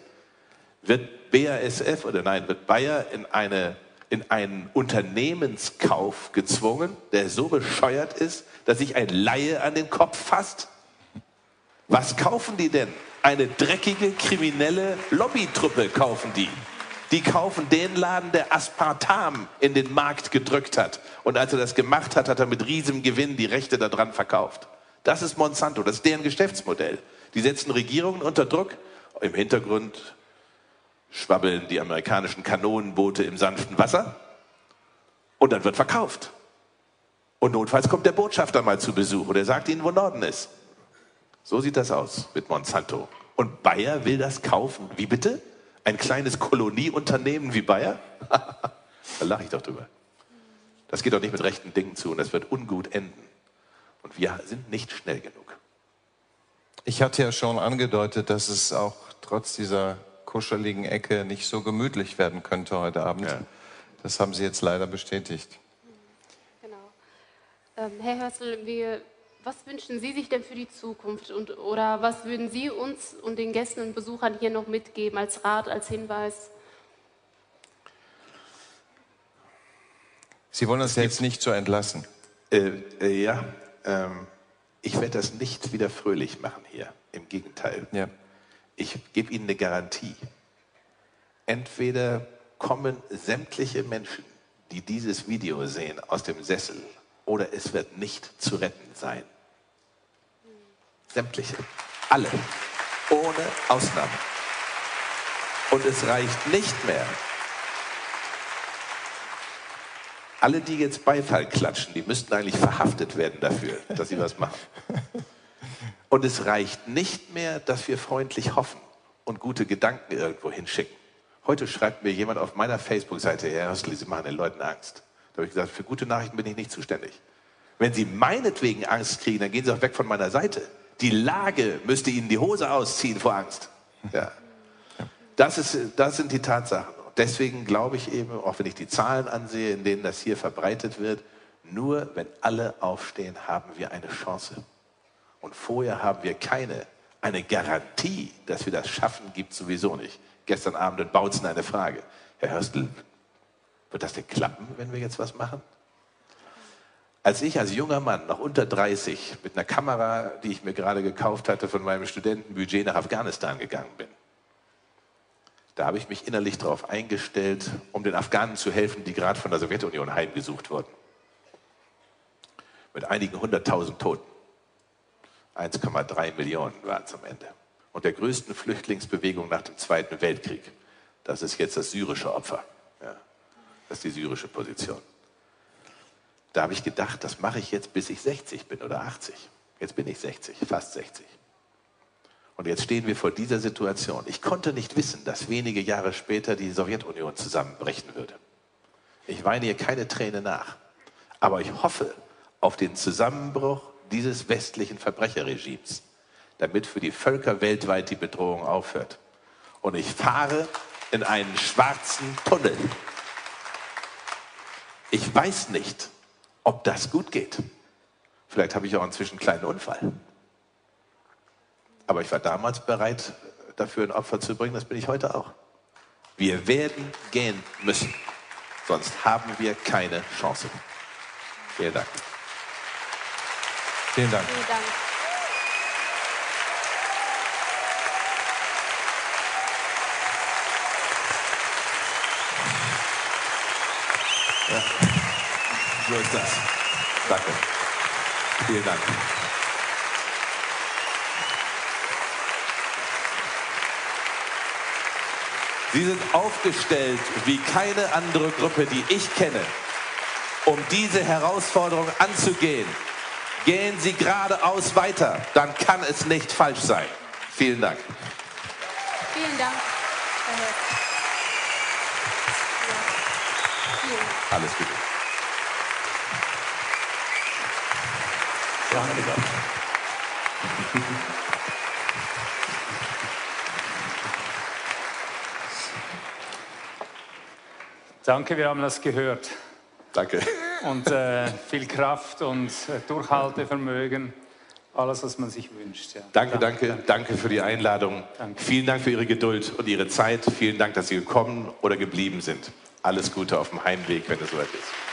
Wird BASF oder nein, wird Bayer in eine in einen Unternehmenskauf gezwungen, der so bescheuert ist, dass sich ein Laie an den Kopf fasst? Was kaufen die denn? Eine dreckige, kriminelle Lobbytruppe kaufen die. Die kaufen den Laden, der Aspartam in den Markt gedrückt hat. Und als er das gemacht hat, hat er mit riesigem Gewinn die Rechte daran verkauft. Das ist Monsanto, das ist deren Geschäftsmodell. Die setzen Regierungen unter Druck. Im Hintergrund schwabbeln die amerikanischen Kanonenboote im sanften Wasser und dann wird verkauft. Und notfalls kommt der Botschafter mal zu Besuch und er sagt ihnen, wo Norden ist. So sieht das aus mit Monsanto. Und Bayer will das kaufen. Wie bitte? Ein kleines Kolonieunternehmen wie Bayer? da lache ich doch drüber. Das geht doch nicht mit rechten Dingen zu und das wird ungut enden. Und wir sind nicht schnell genug. Ich hatte ja schon angedeutet, dass es auch trotz dieser kuscheligen Ecke nicht so gemütlich werden könnte heute Abend. Ja. Das haben Sie jetzt leider bestätigt. Genau. Ähm, Herr Hörsel, wir, was wünschen Sie sich denn für die Zukunft und, oder was würden Sie uns und den Gästen und Besuchern hier noch mitgeben als Rat, als Hinweis? Sie wollen uns ja jetzt nicht so entlassen. Äh, äh, ja, ähm, ich werde das nicht wieder fröhlich machen hier. Im Gegenteil. Ja. Ich gebe Ihnen eine Garantie. Entweder kommen sämtliche Menschen, die dieses Video sehen, aus dem Sessel oder es wird nicht zu retten sein. Sämtliche. Alle. Ohne Ausnahme. Und es reicht nicht mehr. Alle, die jetzt Beifall klatschen, die müssten eigentlich verhaftet werden dafür, dass sie was machen. Und es reicht nicht mehr, dass wir freundlich hoffen und gute Gedanken irgendwo hinschicken. Heute schreibt mir jemand auf meiner Facebook-Seite, Herr Höstli, Sie machen den Leuten Angst. Da habe ich gesagt, für gute Nachrichten bin ich nicht zuständig. Wenn Sie meinetwegen Angst kriegen, dann gehen Sie auch weg von meiner Seite. Die Lage müsste Ihnen die Hose ausziehen vor Angst. Ja. Das, ist, das sind die Tatsachen. Deswegen glaube ich eben, auch wenn ich die Zahlen ansehe, in denen das hier verbreitet wird, nur wenn alle aufstehen, haben wir eine Chance. Und vorher haben wir keine. Eine Garantie, dass wir das schaffen, gibt es sowieso nicht. Gestern Abend in Bautzen eine Frage. Herr Höstl, wird das denn klappen, wenn wir jetzt was machen? Als ich als junger Mann, noch unter 30, mit einer Kamera, die ich mir gerade gekauft hatte, von meinem Studentenbudget nach Afghanistan gegangen bin, da habe ich mich innerlich darauf eingestellt, um den Afghanen zu helfen, die gerade von der Sowjetunion heimgesucht wurden. Mit einigen hunderttausend Toten. 1,3 Millionen waren am Ende. Und der größten Flüchtlingsbewegung nach dem Zweiten Weltkrieg. Das ist jetzt das syrische Opfer. Ja, das ist die syrische Position. Da habe ich gedacht, das mache ich jetzt, bis ich 60 bin oder 80. Jetzt bin ich 60, fast 60. Und jetzt stehen wir vor dieser Situation. Ich konnte nicht wissen, dass wenige Jahre später die Sowjetunion zusammenbrechen würde. Ich weine ihr keine Träne nach. Aber ich hoffe auf den Zusammenbruch dieses westlichen Verbrecherregimes, damit für die Völker weltweit die Bedrohung aufhört. Und ich fahre in einen schwarzen Tunnel. Ich weiß nicht, ob das gut geht. Vielleicht habe ich auch inzwischen einen kleinen Unfall. Aber ich war damals bereit, dafür ein Opfer zu bringen, das bin ich heute auch. Wir werden gehen müssen, sonst haben wir keine Chance. Vielen Dank. Vielen Dank. Vielen Dank. Ja. So ist das. Danke. Vielen Dank. Sie sind aufgestellt wie keine andere Gruppe, die ich kenne, um diese Herausforderung anzugehen. Gehen Sie geradeaus weiter, dann kann es nicht falsch sein. Vielen Dank. Vielen Dank. Alles Gute. Danke, wir haben das gehört. Danke. Und äh, viel Kraft und äh, Durchhaltevermögen, alles, was man sich wünscht. Ja. Danke, danke, danke für die Einladung. Danke. Vielen Dank für Ihre Geduld und Ihre Zeit. Vielen Dank, dass Sie gekommen oder geblieben sind. Alles Gute auf dem Heimweg, wenn es soweit ist.